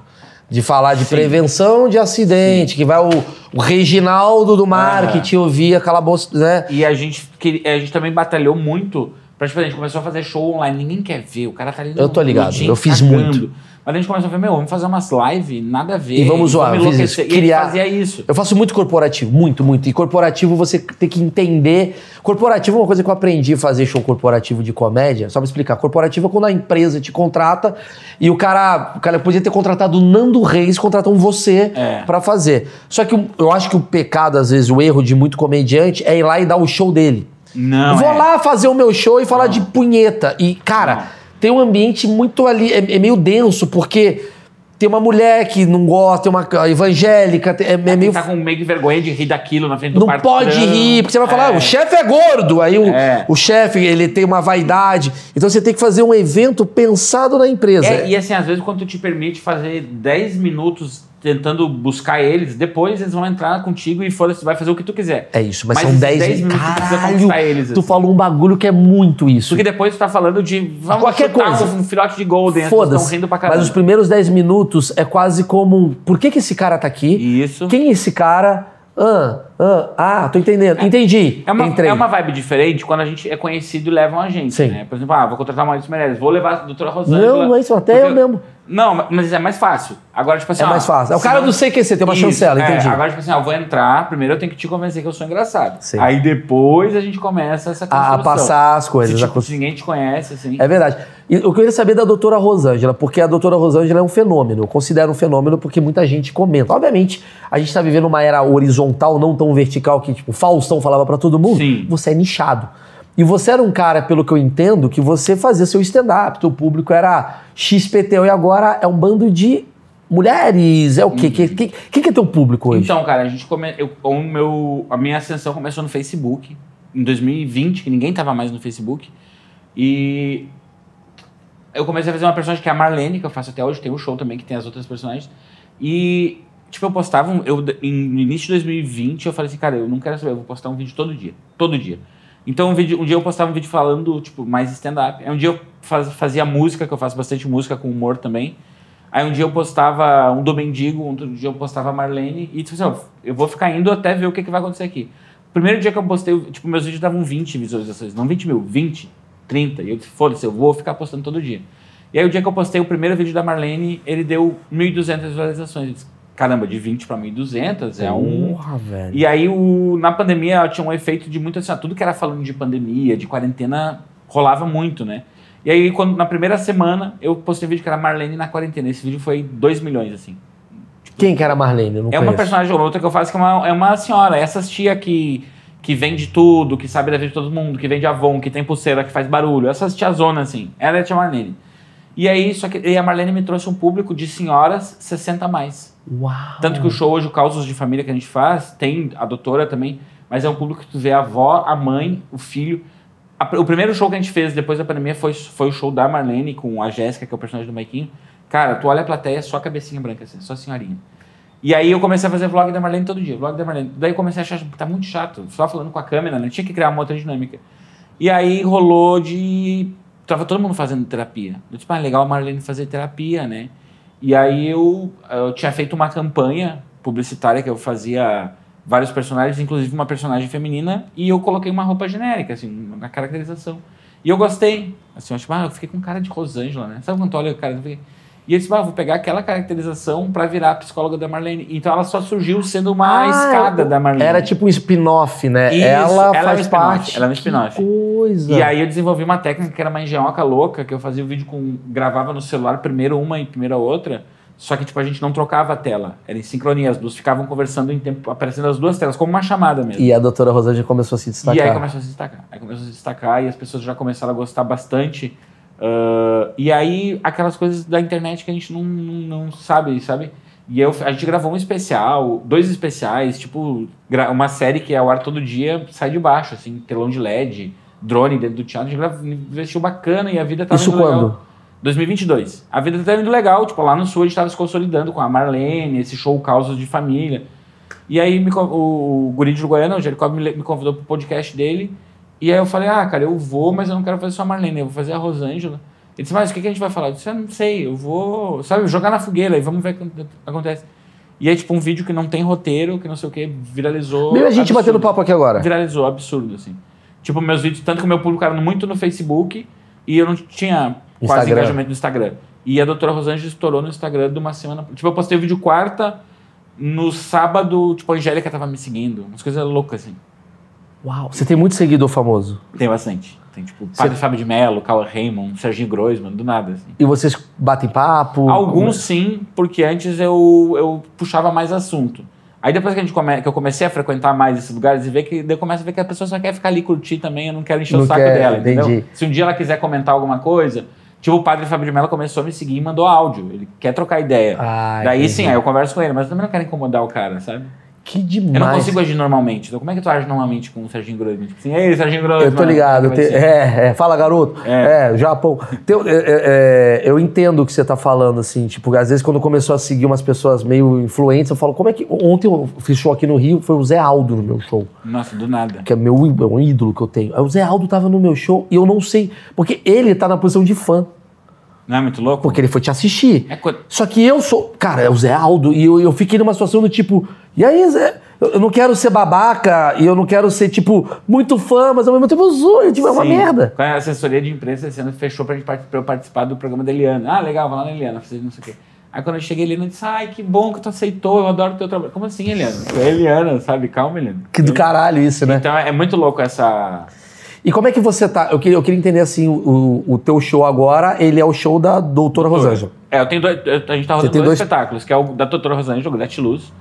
De falar de Sim. prevenção de acidente, que vai o, o Reginaldo do marketing ouvir aquela bolsa, né? E a gente, a gente também batalhou muito Pra, tipo, a gente começou a fazer show online, ninguém quer ver, o cara tá ali no, Eu tô ligado, eu fiz cagando. muito. Mas a gente começou a ver, meu, vamos fazer umas lives, nada a ver. E vamos zoar, fiz enlouquecer. isso, criar- fazia isso. Eu faço muito corporativo, muito, muito. E corporativo você tem que entender. Corporativo é uma coisa que eu aprendi a fazer show corporativo de comédia. Só pra explicar. Corporativo é quando a empresa te contrata e o cara, o cara podia ter contratado o Nando Reis, contratam você É. pra fazer. Só que eu acho que o pecado, às vezes, o erro de muito comediante é ir lá e dar o show dele. Não, Vou é. lá fazer o meu show e falar de punheta. E, cara, Não. Tem um ambiente muito ali, é, é meio denso, porque tem uma mulher que não gosta, tem uma evangélica, tem- é, é meio. Tá com meio que vergonha de rir daquilo na frente do Não pode rir, porque você vai falar, É. o chefe é gordo, aí o, É. o chefe ele tem uma vaidade. Então você tem que fazer um evento pensado na empresa. É, e assim, às vezes quando tu te permite fazer 10 minutos tentando buscar eles, depois eles vão entrar contigo e foda-se, vai fazer o que tu quiser. É isso, mas, Mas são esses 10 10 minutos tu Caralho, conquistar eles, tu assim. falou um bagulho que é muito isso. Porque depois tu tá falando de. Vamos Qualquer coisa. Um, filhote de golden, Foda-se. rindo pra Mas caramba. os primeiros 10 minutos é quase como. Por que, que esse cara tá aqui? Isso. Quem é esse cara? Ah, ah, ah, tô entendendo. Entendi. É uma, Entrei. é uma vibe diferente quando a gente é conhecido e levam a gente, Sim. né? Por exemplo, ah, vou contratar a Maurício Meirelles, vou levar a doutora Rosângela. Não, não é isso, até eu mesmo. Não, mas é mais fácil. Agora, tipo assim, É ó, mais fácil. É o cara não- do CQC, tem uma Isso, chancela, é, entendi. Agora, tipo assim, ó, eu vou entrar, primeiro eu tenho que te convencer que eu sou engraçado. Sim. Aí depois a gente começa essa construção. a passar as coisas. Se, tipo, se ninguém te conhece, assim. É verdade. E eu queria saber da doutora Rosângela, porque a doutora Rosângela é um fenômeno. Eu considero um fenômeno porque muita gente comenta. Obviamente, a gente tá vivendo uma era horizontal, não tão vertical, que tipo, Faustão falava pra todo mundo. Sim. Você é nichado. E você era um cara, pelo que eu entendo, que você fazia seu stand-up, teu público era XPTO e agora é um bando de mulheres. É o quê? Quem que, que, que é teu público hoje? Então, cara, a gente come... eu, o meu... a minha ascensão começou no Facebook, em 2020, que ninguém tava mais no Facebook. E eu comecei a fazer uma personagem que é a Marlene, que eu faço até hoje, tem o show também, que tem as outras personagens. E, tipo, eu postava, um- eu, no início de 2020, eu falei assim, cara, eu não quero saber, eu vou postar um vídeo todo dia, todo dia. Então, um, vídeo, um dia eu postava um vídeo falando, tipo, mais stand-up. Aí um dia eu faz- fazia música, que eu faço bastante música com humor também. Aí um dia eu postava um do mendigo, um outro dia eu postava a Marlene. E, tipo assim, ó, eu vou ficar indo até ver o que, que vai acontecer aqui. Primeiro dia que eu postei, tipo, meus vídeos davam 20 visualizações. Não 20 mil, 20, 30. E eu disse, foda-se, eu vou ficar postando todo dia. E aí o dia que eu postei o primeiro vídeo da Marlene, ele deu 1.200 visualizações. Eu disse, Caramba, de 20 para 1.200 é um... Porra, velho. E aí, o, na pandemia, tinha um efeito de muito assim, tudo que era falando de pandemia, de quarentena, rolava muito, né? E aí, quando, na primeira semana, eu postei um vídeo que era Marlene na quarentena. Esse vídeo foi 2 milhões, assim. Quem que era Marlene? É uma conheço. personagem ou outra que eu faço que é uma, é uma senhora. Essas tia que, que vende tudo, que sabe da vida de todo mundo, que vende Avon, que tem pulseira, que faz barulho. Essas tiazonas, assim. Ela é a tia Marlene. E aí, só que e a Marlene me trouxe um público de senhoras 60 a mais. Uau. Tanto que o show hoje, o Causos de Família que a gente faz, tem a doutora também, mas é um público que tu vê a avó, a mãe, o filho. A- o primeiro show que a gente fez depois da pandemia foi, foi o show da Marlene com a Jéssica, que é o personagem do Maiquinho. Cara, tu olha a plateia, só cabecinha branca, assim, só senhorinha. E aí eu comecei a fazer vlog da Marlene todo dia, vlog da Marlene. Daí eu comecei a achar, tá muito chato, só falando com a câmera, né? Tinha que criar uma outra dinâmica. E aí rolou de. Tava todo mundo fazendo terapia. Eu disse, ah, legal a Marlene fazer terapia, né? E aí eu, eu tinha feito uma campanha publicitária que eu fazia vários personagens, inclusive uma personagem feminina, e eu coloquei uma roupa genérica, assim, na caracterização. E eu gostei. Assim, eu, tipo, ah, eu fiquei com cara de Rosângela, né? Sabe quando tu olha o cara? fiquei- E eu disse, ah, vou pegar aquela caracterização pra virar a psicóloga da Marlene. Então ela só surgiu sendo uma Ah, escada da Marlene. Era tipo um spin-off, né? Isso, ela, ela é um faz spin-off, parte. ela é um spin-off. Que coisa. E aí eu desenvolvi uma técnica que era uma engenhoca louca, que eu fazia o vídeo com. gravava no celular primeiro uma e primeiro a outra. Só que, tipo, a gente não trocava a tela. Era em sincronia. As duas ficavam conversando em tempo, aparecendo as duas telas, como uma chamada mesmo. E a doutora Rosângela começou a se destacar. E aí começou a se destacar. Aí começou a se destacar e as pessoas já começaram a gostar bastante. Ah, e aí, aquelas coisas da internet que a gente não, não, não sabe, sabe? E eu, a gente gravou um especial, dois especiais, tipo, uma série que é ao ar todo dia, sai de baixo, assim, telão de LED, drone dentro do teatro. A gente gravou, investiu bacana e a vida tava Isso indo quando? legal. 2022. A vida tá indo legal, tipo, lá no sul a gente tava se consolidando com a Marlene, esse show Causos de Família. E aí me o, o guri de Goiânia, o Jericó, me, me convidou pro podcast dele. E aí eu falei, ah, cara, eu vou, mas eu não quero fazer só a Marlene, eu vou fazer a Rosângela. Ele disse, mas o que, que a gente vai falar? Eu disse, eu não sei, eu vou, sabe, jogar na fogueira e vamos ver o que acontece. E aí, tipo, um vídeo que não tem roteiro, que não sei o que, viralizou. Meu, a gente absurdo. batendo papo aqui agora. Viralizou, absurdo, assim. Tipo, meus vídeos, tanto que o meu público era muito no Facebook e eu não tinha quase Instagram. engajamento no Instagram. E a doutora Rosângela estourou no Instagram de uma semana. Tipo, eu postei o vídeo quarta, no sábado, tipo, a Angélica tava me seguindo. Umas coisas loucas, assim. Uau. Você tem muito seguidor famoso. Tem bastante. Tem, tipo, Padre Fábio de Mello, Cauã Raymond, Serginho Groisman, do nada, assim. E vocês batem papo? Alguns sim, porque antes eu, eu puxava mais assunto. Aí depois que, a gente come, que eu comecei a frequentar mais esses lugares e ver que daí eu começo a ver que a pessoa só quer ficar ali curtir também, eu não quero encher Não o saco quer, dela, entendeu? entendi. Se um dia ela quiser comentar alguma coisa, tipo o padre Fábio de Mello começou a me seguir e mandou áudio, ele quer trocar ideia. Ah, Daí entendi. sim, aí eu converso com ele, mas eu também não quero incomodar o cara, sabe? Que demais. Eu não consigo agir normalmente. Então como é que tu age normalmente com o Serginho Groisman? Tipo assim, ei, Serginho Groisman. Eu tô ligado. é te- você- É, é, fala, garoto. É. É, Japão. Tem- é, é, é, eu entendo o que você tá falando, assim. Tipo, às vezes quando começou a seguir umas pessoas meio influentes, eu falo, como é que. Ontem eu fiz show aqui no Rio, foi o Zé Aldo no meu show. Nossa, do nada. Que é meu é um ídolo que eu tenho. Aí o Zé Aldo tava no meu show e eu não sei. Porque ele tá na posição de fã. Não é muito louco? Porque ele foi te assistir. É co- Só que eu sou. Cara, é o Zé Aldo. E eu, eu fiquei numa situação do tipo. E aí, Zé? Eu não quero ser babaca e eu não quero ser, tipo, muito fã, mas ao mesmo tempo eu sou. Eu, tipo, é uma merda. Com a assessoria de imprensa esse ano fechou pra, gente, pra eu participar do programa da Eliana. Ah, legal, vai lá na Eliana, fazer não sei o quê. Aí quando eu cheguei, Eliana disse, ai, que bom que tu aceitou, eu adoro o teu trabalho. Como assim, Eliana? É Eliana, sabe? Calma, Eliana. Que do caralho isso, né? Então é muito louco essa... E como é que você tá? Eu queria, eu queria entender assim, o, o teu show agora, ele é o show da Doutora Rosângela. É, eu tenho dois, eu- a gente tá rodando tem dois, dois- espetáculos, que é o da Doutora Rosângela, o Gratiluz.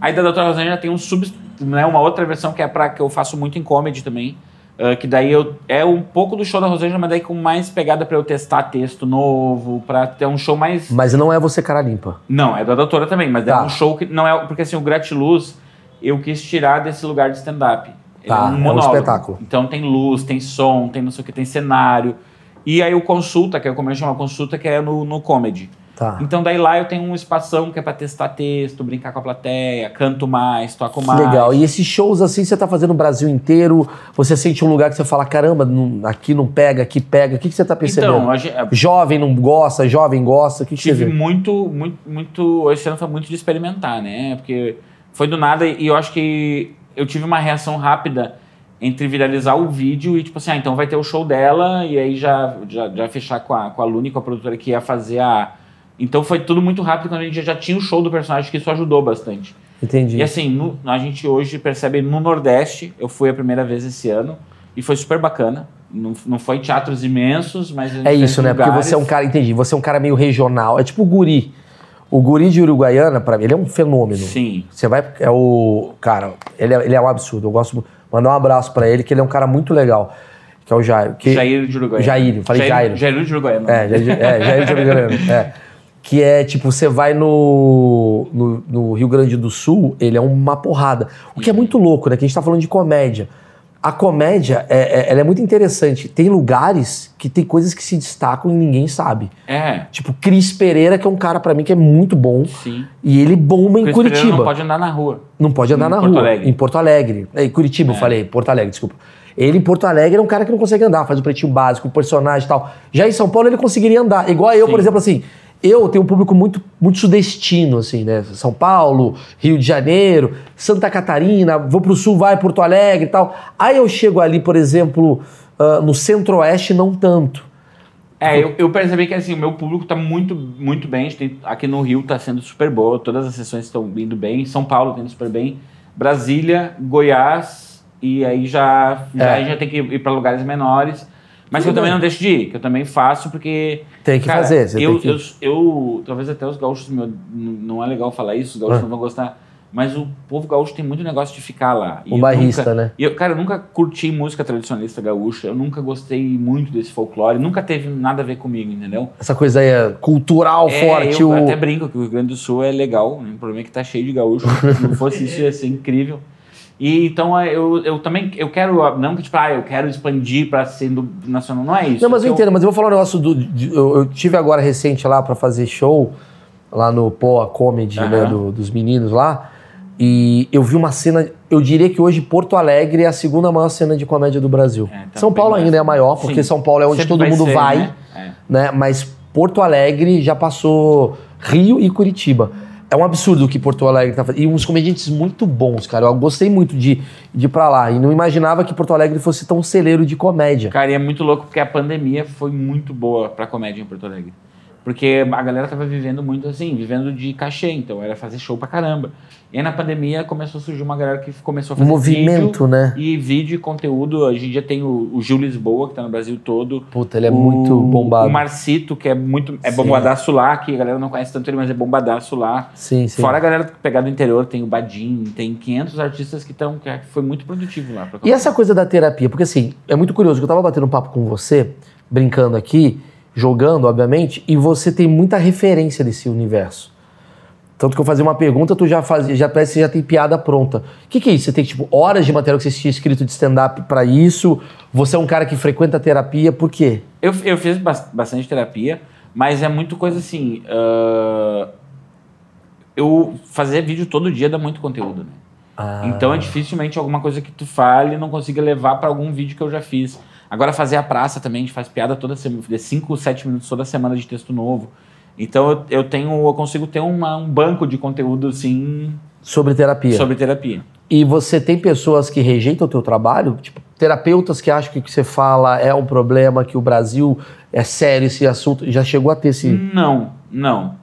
Aí da Doutora Rosângela tem um sub, né, uma outra versão que é para que eu faço muito em comedy também. ah, que daí eu, é um pouco do show da Rosângela, mas daí com mais pegada pra eu testar texto novo, pra ter um show mais Mas não é você cara limpa. Não, é da doutora também, mas Tá. é um show que não é. Porque assim, o Gratiluz eu quis tirar desse lugar de stand-up. Ele Tá, é um monólogo. espetáculo. Então tem luz, tem som, tem não sei o que, tem cenário. E aí o consulta, que é como eu chamo consulta, que é no, no comedy. Tá. Então daí lá eu tenho um espação que é pra testar texto, brincar com a plateia, canto mais, toco mais. Legal. E esses shows assim, você tá fazendo no Brasil inteiro? Você sente um lugar que você fala, caramba, não- aqui não pega, aqui pega. O que, que você tá percebendo? Então, a gente, Jovem não gosta, jovem gosta. O que, que você tive vê? muito, muito, muito. Esse ano foi muito de experimentar, né? Porque foi do nada e eu acho que eu tive uma reação rápida entre viralizar o vídeo e tipo assim, ah, então vai ter o show dela e aí já, já, já fechar com a, com a Luni, com a produtora que ia fazer a. Então foi tudo muito rápido quando a gente já tinha o show do personagem, que isso ajudou bastante. Entendi. E assim, no- a gente hoje percebe no Nordeste, eu fui a primeira vez esse ano e foi super bacana. Não, não foi teatros imensos, mas. a gente É isso, né? Porque lugares. você é um cara, entendi, você é um cara meio regional. É tipo o guri. O guri de Uruguaiana, pra mim, ele é um fenômeno. Sim. Você vai. É o. Cara, ele é, ele é um absurdo. Eu gosto. Mandar um abraço pra ele, que ele é um cara muito legal. Que é o Jair. Que, Jair de Uruguaiana. Jair, falei Jair. Jair de Uruguaiana. É, Jair, de- é, Jair de Uruguaiana. É. Que é tipo, você vai no, no, no Rio Grande do Sul, ele é uma porrada. O que é muito louco, né? Que a gente tá falando de comédia. A comédia, é, é- ela é muito interessante. Tem lugares que tem coisas que se destacam e ninguém sabe. É, Tipo, Cris Pereira, que é um cara pra mim que é muito bom. sim. E ele bomba em Cris Curitiba. Pereira não pode andar na rua. Não pode andar Em na Porto rua. Alegre. Em Porto Alegre. É, em Curitiba, eu falei. Porto Alegre, desculpa. Ele em Porto Alegre é um cara que não consegue andar, faz o pretinho básico, o personagem e tal. Já em São Paulo ele conseguiria andar. Igual eu, Sim. por exemplo, assim. Eu tenho um público muito, muito sudestino, assim, né? São Paulo, Rio de Janeiro, Santa Catarina, vou pro sul, vai Porto Alegre e tal. Aí eu chego ali, por exemplo, ah, no centro-oeste, não tanto. É, eu, eu percebi que assim, o meu público tá muito, muito bem. Tem- aqui no Rio tá sendo super boa, todas as sessões estão indo bem. São Paulo tá indo super bem. Brasília, Goiás, e aí já, já, É. aí já tem que ir para lugares menores. Mas que eu também não deixo de ir, que eu também faço, porque. Tem que fazer, você eu, tem que- Eu, eu- talvez até os gaúchos, meu, não é legal falar isso, os gaúchos Ah. não vão gostar. Mas o povo gaúcho tem muito negócio de ficar lá. E O eu bairrista, nunca- né? e eu, cara, eu nunca curti música tradicionalista gaúcha, eu nunca gostei muito desse folclore, nunca teve nada a ver comigo, entendeu? Essa coisa aí é cultural É, forte. eu o... até brinco que o Rio Grande do Sul é legal, né? o problema é que tá cheio de gaúcho, se não fosse isso ia ser incrível. E então é, eu, eu também eu quero, não que tipo, ah, eu quero expandir para ser do nacional, não é isso. Não, mas eu Porque entendo, mas eu vou falar um negócio do. de- eu, eu tive agora recente lá pra fazer show, lá no Poa Comedy, né, Aham. do- dos meninos lá. E eu vi uma cena. Eu diria que hoje Porto Alegre é a segunda maior cena de comédia do Brasil. É, tá São Paulo mais. ainda é a maior, porque Sim. São Paulo é onde sempre todo vai mundo ser, vai, né? É. né? Mas Porto Alegre já passou Rio e Curitiba. É um absurdo o que Porto Alegre tá fazendo. E uns comediantes muito bons, cara. Eu gostei muito de, de ir pra lá. E não imaginava que Porto Alegre fosse tão celeiro de comédia. Cara, e é muito louco porque a pandemia foi muito boa pra comédia em Porto Alegre. Porque a galera tava vivendo muito assim, vivendo de cachê, então era fazer show pra caramba. E aí na pandemia começou a surgir uma galera que começou a fazer Movimento, vídeo, né? E vídeo e conteúdo. Hoje em dia tem o, o Gil Lisboa, que tá no Brasil todo. Puta, ele é O- muito bombado. O Marcito, que é muito. É Sim. bombadaço lá, que a galera não conhece tanto ele, mas é bombadaço lá. Sim, sim. Fora a galera pegar do interior, tem o Badim, tem 500 artistas que estão. que foi muito produtivo lá. E essa coisa da terapia? Porque assim, é muito curioso que eu tava batendo um papo com você, brincando aqui, jogando, obviamente, e você tem muita referência desse universo. Tanto que eu fazia uma pergunta, tu já fazia, já parece que já tem piada pronta. O que, que é isso? Você tem tipo horas de material que você tinha escrito de stand-up pra isso? Você é um cara que frequenta terapia, por quê? Eu, eu fiz bas- bastante terapia, mas é muito coisa assim. ah, eu fazer vídeo todo dia dá muito conteúdo, né? Ah. Então é dificilmente alguma coisa que tu fale não consiga levar pra algum vídeo que eu já fiz. Agora fazer a praça também, a gente faz piada toda semana, 5, 7 minutos toda semana de texto novo. Então eu, eu tenho, eu consigo ter uma- um banco de conteúdo assim Sobre terapia. sobre terapia. E você tem pessoas que rejeitam o teu trabalho? Tipo, terapeutas que acham que o que você fala é um problema, que o Brasil é sério esse assunto. Já chegou a ter esse... Não, não.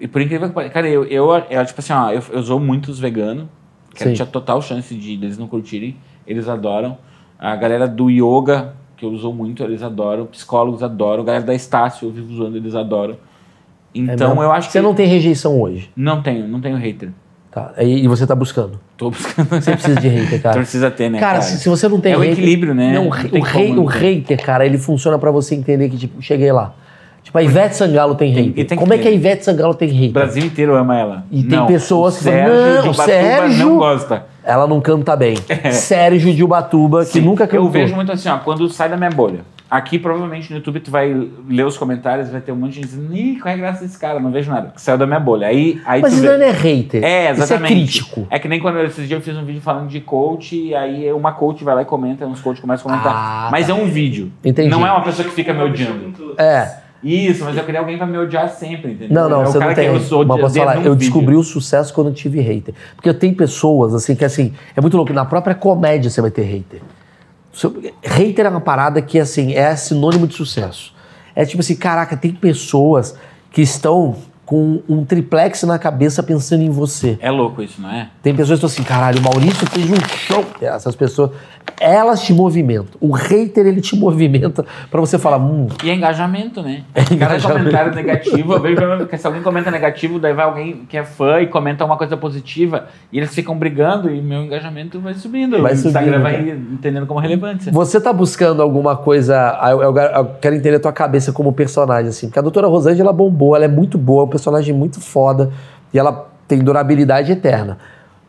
E por incrível que pareça, cara, eu, eu, eu, tipo assim, ó, eu, eu sou muitos veganos, que tinha total chance de eles não curtirem, eles adoram. A galera do yoga, que eu uso muito, eles adoram. Psicólogos adoram. Galera da Estácio, eu vivo usando, eles adoram. É Então mesmo? eu acho Você que. não tem rejeição hoje, Não tenho, não tenho hater. tá? E você tá buscando. Tô buscando. Você precisa de hater, cara. Precisa ter, né? Cara, se, se você não tem É o hater... equilíbrio, né? Não, o, Não rei- tem o, rei- como o ter. hater, cara, ele funciona pra você entender que, tipo, cheguei lá. Tipo, a Ivete Sangalo tem Tem- hater. tem Como que é que ter. a Ivete Sangalo tem hater? O Brasil inteiro ama ela. E tem Não, pessoas o que falam, "Não, Ubatuba Sérgio!" não gosta. Ela não canta bem. Sérgio de Ubatuba, que Sim, nunca cantou. Eu vejo muito assim, ó, quando sai da minha bolha. Aqui, provavelmente, no YouTube, tu vai ler os comentários, vai ter um monte de gente dizendo, Ih, qual é a graça desse cara? Não vejo nada. Que saiu da minha bolha. Aí, aí Mas isso vê- não é hater. É, Isso é exatamente. crítico. É que nem quando esses dias eu fiz um vídeo falando de coach, e aí uma coach vai lá e comenta, uns coach começam a comentar. Ah, mas tá. é um vídeo. Entendi. Não é uma pessoa que fica me odiando. É. Isso, mas eu queria alguém pra me odiar sempre, entendeu? Não, não, é você não tem. eu sou Mas posso falar, eu descobri o sucesso quando eu tive hater. Porque tenho pessoas, assim, que assim, é muito louco. Na própria comédia você vai ter hater. Hater é uma parada que, assim, é sinônimo de sucesso. É tipo assim, caraca, tem pessoas que estão com um triplex na cabeça pensando em você. É louco isso, não é? Tem pessoas que estão assim, caralho, o Maurício fez um show. Essas pessoas, elas te movimentam. O hater, ele te movimenta pra você falar, hum, E é engajamento, né? É Cada engajamento. comentário negativo, eu vejo que se alguém comenta negativo, daí vai alguém que é fã e comenta uma coisa positiva, e eles ficam brigando e meu engajamento vai subindo. Vai o Instagram subindo, vai entendendo como relevância. Você tá buscando alguma coisa. ah, Eu, eu- eu quero entender a tua cabeça como personagem, assim. Porque a doutora Rosângela bombou, ela é muito boa, é um personagem muito foda. E ela tem durabilidade eterna.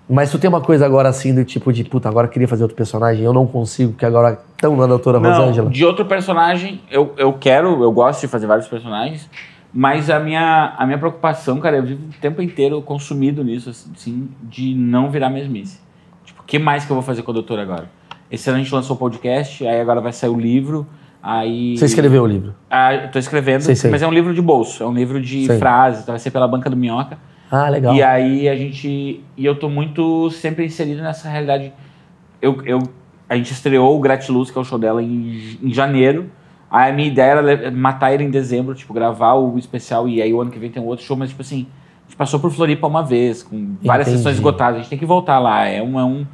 Mas tu tem uma coisa agora assim, do tipo de, puta, agora eu queria fazer outro personagem, eu não consigo, porque agora estão na doutora Não, Rosângela. de outro personagem, eu, eu quero, eu gosto de fazer vários personagens, mas a minha, a minha preocupação, cara, eu vivo o tempo inteiro consumido nisso, assim, de não virar mesmice. Tipo, o que mais que eu vou fazer com a doutora agora? Esse ano a gente lançou o podcast, aí agora vai sair o livro, aí... Você escreveu o livro. Ah, eu tô escrevendo, Sei, sei. mas é um livro de bolso, é um livro de Sei. frases, então vai ser pela Banca do Minhoca. Ah, legal. E aí a gente. E eu tô muito sempre inserido nessa realidade. Eu, eu, a gente estreou o Gratiluz, que é o show dela, em, em janeiro. Aí a minha ideia era matar ele em dezembro, tipo, gravar o especial e aí o ano que vem tem um outro show, mas tipo assim, a gente passou por Floripa uma vez, com várias Entendi. sessões esgotadas, a gente tem que voltar lá. É um. É um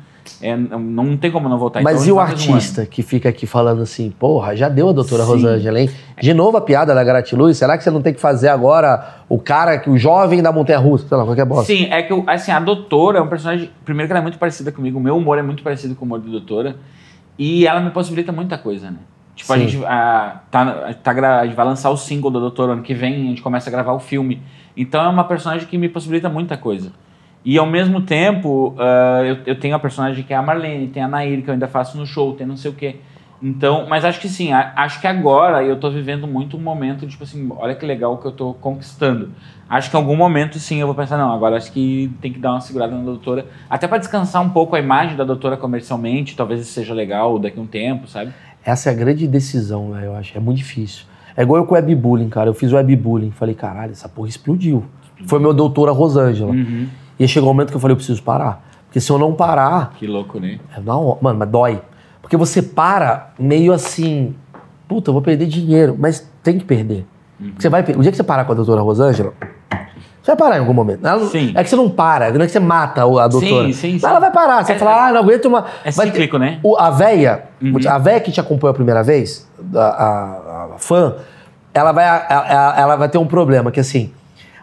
é, não tem como não voltar. Mas Então, e o a fazer um artista que fica aqui falando assim, porra, já deu a doutora Sim. Rosângela, hein? De novo a piada da Gratiluz, será que você não tem que fazer agora o cara, que o jovem da Montanha Russa, sei lá, qualquer bosta? Sim, é que, assim, a doutora é um personagem. Primeiro que ela é muito parecida comigo, o meu humor é muito parecido com o humor da doutora. E ela me possibilita muita coisa, né? Tipo, a gente, ah, tá, tá, a gente vai lançar o single da doutora ano que vem, a gente começa a gravar o filme. Então é uma personagem que me possibilita muita coisa. E ao mesmo tempo, ah, eu, eu tenho a personagem que é a Marlene, tem a Nair, que eu ainda faço no show, tem não sei o quê. Então, mas acho que sim, a- acho que agora eu tô vivendo muito um momento, tipo assim, olha que legal que eu tô conquistando. Acho que em algum momento, sim, eu vou pensar, não, agora acho que tem que dar uma segurada na doutora, até para descansar um pouco a imagem da doutora comercialmente, talvez isso seja legal daqui a um tempo, sabe? Essa é a grande decisão, né? Eu acho. É muito difícil. É igual eu com o webbullying, cara. Eu fiz o webbullying. Falei, caralho, essa porra explodiu. Foi meu doutora Rosângela. Uhum. E chegou um momento que eu falei, eu preciso parar. Porque se eu não parar, Que louco, né? é na hora. Mano, mas dói. Porque você para meio assim, puta, eu vou perder dinheiro, mas tem que perder. Uhum. Você vai, o dia que você parar com a doutora Rosângela, você vai parar em algum momento. Ela Sim. É que você não para, não é que você mata o- a doutora. Sim, sim, Mas sim. ela vai parar. Você É- vai falar, ah, não aguento uma. É vai cíclico, né? o- a véia, Uhum. a véia que te acompanhou a primeira vez, a, a- a fã, ela vai, a- ela vai ter um problema, que assim,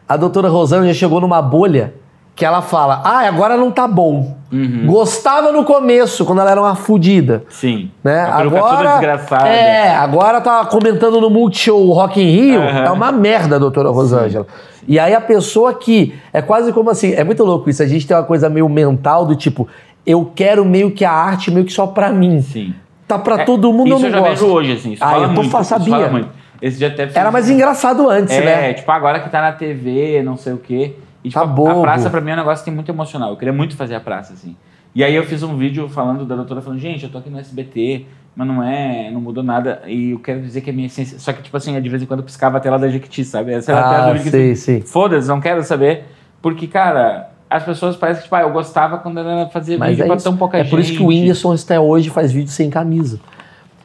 a doutora Rosângela chegou numa bolha que ela fala, ah, agora não tá bom. Uhum. Gostava no começo, quando ela era uma fudida. Sim. Né? Agora, desgraçada. é, agora tá comentando no Multishow Rock in Rio, Aham. é uma merda, doutora Rosângela. E aí a pessoa que, é quase como assim, é muito louco isso, a gente tem uma coisa meio mental do tipo, eu quero meio que a arte meio que só pra mim. Sim. Tá pra É, todo mundo, Isso eu eu não já gosto. vejo hoje, assim. Isso Ah, fala eu tô muito, fa- isso fala sabia. muito. Esse dia até Era mais engraçado antes, É, né? tipo, agora que tá na TV, não sei o quê. E, tipo, Tá a- bobo. A praça pra mim é um negócio que tem muito emocional. Eu queria muito fazer a praça, assim. E aí eu fiz um vídeo falando da doutora, falando, gente, eu tô aqui no SBT, mas não é, não mudou nada. E eu quero dizer que a minha essência... Só que, tipo assim, de vez em quando piscava a tela da Jequiti, sabe? Essa era a tela Ah, Jequiti. sei, sei. Foda-se, não quero saber. Porque, cara, as pessoas parecem que, tipo, ah, eu gostava quando ela fazia Mas vídeo é, pra isso. tão pouca é gente. por isso que o Whindersson até hoje faz vídeo sem camisa.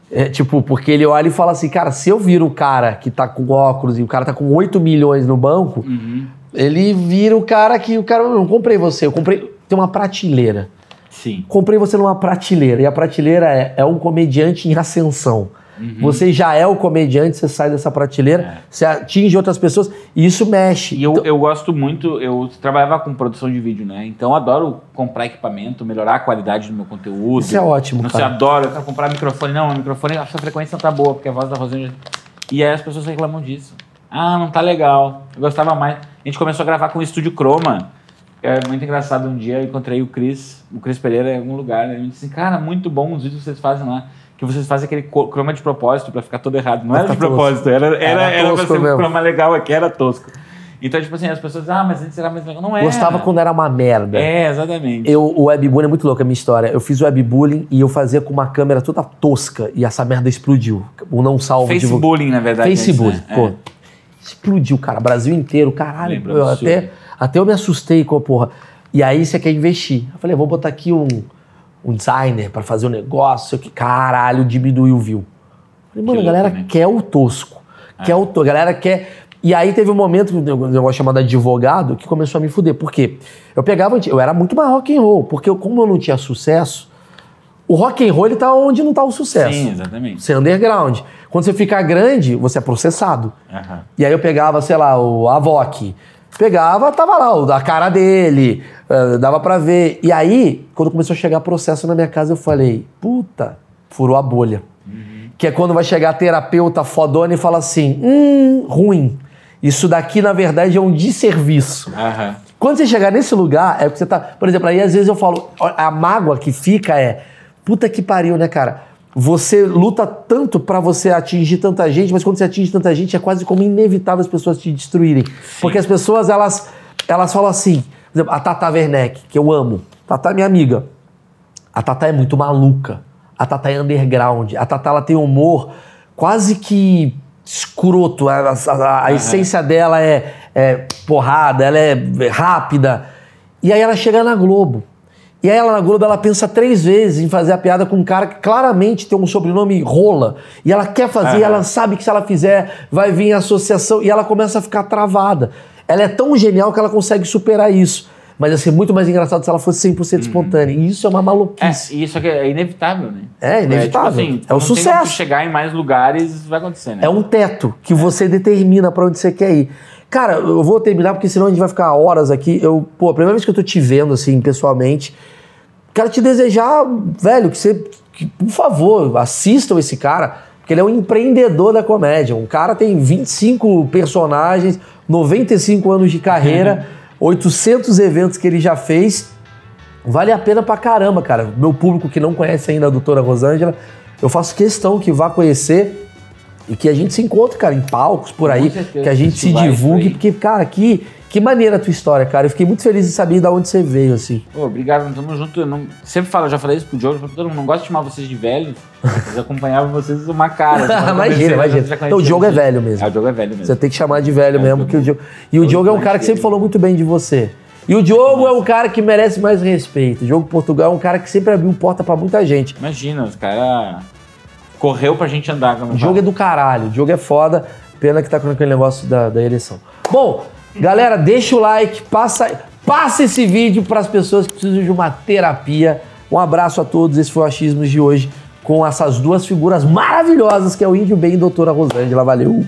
É, tipo, porque ele olha e fala assim, cara, se eu viro o cara que tá com óculos e o cara tá com 8 milhões no banco, Uhum. Ele vira o cara que o cara, eu não comprei você, eu comprei, tem uma prateleira. Sim. Comprei você numa prateleira, e a prateleira é, é um comediante em ascensão. Uhum. Você já é o comediante, você sai dessa prateleira, você atinge outras pessoas, e isso mexe. É. E eu, Então- eu gosto muito, eu trabalhava com produção de vídeo, né? Então adoro comprar equipamento, melhorar a qualidade do meu conteúdo. Isso é ótimo, Não cara. adoro, eu quero comprar microfone. Não, o microfone, a sua frequência não tá boa, porque a voz da Rosângela. E aí as pessoas reclamam disso. Ah, não tá legal. Eu gostava mais. A gente começou a gravar com o Estúdio Chroma. É muito engraçado. Um dia eu encontrei o Cris, o Cris Pereira em algum lugar. Né? Ele me disse assim, cara, muito bom os vídeos que vocês fazem lá. Que vocês fazem aquele chroma de propósito pra ficar todo errado. Não era de ficar tosco. propósito, era, era, Era era, pra ser um mesmo. chroma legal aqui, era tosco. Então, tipo assim, as pessoas dizem, ah, mas antes era mais legal. Não é. Gostava quando era uma merda. É, exatamente. Eu, o webbullying é muito louco a minha história. Eu fiz o webbullying e eu fazia com uma câmera toda tosca e essa merda explodiu. O não salvo divulga- Facebook, na verdade. Facebook, antes, né? pô. É. Explodiu, cara. Brasil inteiro, caralho. Lembro, eu até, até eu me assustei com a porra. E aí você quer investir. Eu falei, vou botar aqui um, um designer pra fazer o um negócio. Que caralho, diminuiu o view. Falei, mano, Que a galera louco, né? quer o tosco. Quer o tosco. A galera quer. E aí teve um momento, um negócio chamado advogado, que começou a me fuder. Por quê? Eu pegava, eu era muito mais rock and roll, porque eu, como eu não tinha sucesso, o rock and roll ele tá onde não tá o sucesso. Sim, exatamente. Você é underground. Quando você fica grande, você é processado. Aham. E aí eu pegava, sei lá, o Avoc. Pegava, tava lá, da cara dele, eh, dava pra ver. E aí, quando começou a chegar processo na minha casa, eu falei, puta, furou a bolha. Que é quando vai chegar a terapeuta fodona e fala assim, hum, ruim. Isso daqui, na verdade, é um desserviço. Aham. Quando você chegar nesse lugar, é porque você tá. Por exemplo, aí às vezes eu falo, a mágoa que fica é. Puta que pariu, né, cara? Você luta tanto pra você atingir tanta gente, mas quando você atinge tanta gente, é quase como inevitável as pessoas te destruírem. Porque as pessoas, elas, elas falam assim, por exemplo, a Tata Werneck, que eu amo. Tata é minha amiga. A Tata é muito maluca. A Tata é underground. A Tata ela tem humor quase que escroto. A, a- a essência dela é, é porrada, ela é rápida. E aí ela chega na Globo. E aí ela na Globo ela pensa três vezes em fazer a piada com um cara que claramente tem um sobrenome rola. E ela quer fazer, Aham. ela sabe que se ela fizer vai vir a associação. E ela começa a ficar travada. Ela é tão genial que ela consegue superar isso. Mas ia ser muito mais engraçado se ela fosse 100% espontânea. E isso é uma É, maluquice. e isso aqui é inevitável, né? É, inevitável. tipo assim, É o sucesso. chegar em mais lugares, vai acontecer, né? É um teto que você determina pra onde você quer ir. Cara, eu vou terminar porque senão a gente vai ficar horas aqui. Eu, pô, a primeira vez que eu tô te vendo assim pessoalmente, quero te desejar, velho, que você, que, por favor, assistam esse cara, porque ele é um empreendedor da comédia. Um cara tem 25 personagens, 95 anos de carreira, 800 eventos que ele já fez. Vale a pena pra caramba, cara. Meu público que não conhece ainda a doutora Rosângela, eu faço questão que vá conhecer. E que a gente se encontre, cara, em palcos por aí, que a gente se divulgue, porque, cara, que, que maneira a tua história, cara. Eu fiquei muito feliz de saber de onde você veio, assim. Pô, obrigado, tamo junto. Eu não, sempre falo, já falei isso pro Diogo, pra todo mundo, não gosto de chamar vocês de velhos. Eu acompanhava vocês uma cara. assim, imagina, mas imagina. Então o Diogo é velho mesmo. É, o Diogo é velho mesmo. Você tem que chamar de velho É, mesmo, porque o tô- Diogo... E o Diogo é um cara que sempre falou muito bem de você. E o Diogo é um cara que merece mais respeito. O Diogo Portugal é um cara que sempre abriu porta pra muita gente. Imagina, os caras correu pra gente andar. O jogo é do caralho, o jogo é foda. Pena que tá com aquele negócio da, da eleição. Bom, galera, deixa o like, passa, passa esse vídeo para as pessoas que precisam de uma terapia. Um abraço a todos, esse foi o Achismos de hoje com essas duas figuras maravilhosas que é o Índio Bem e a Doutora Rosângela. Valeu!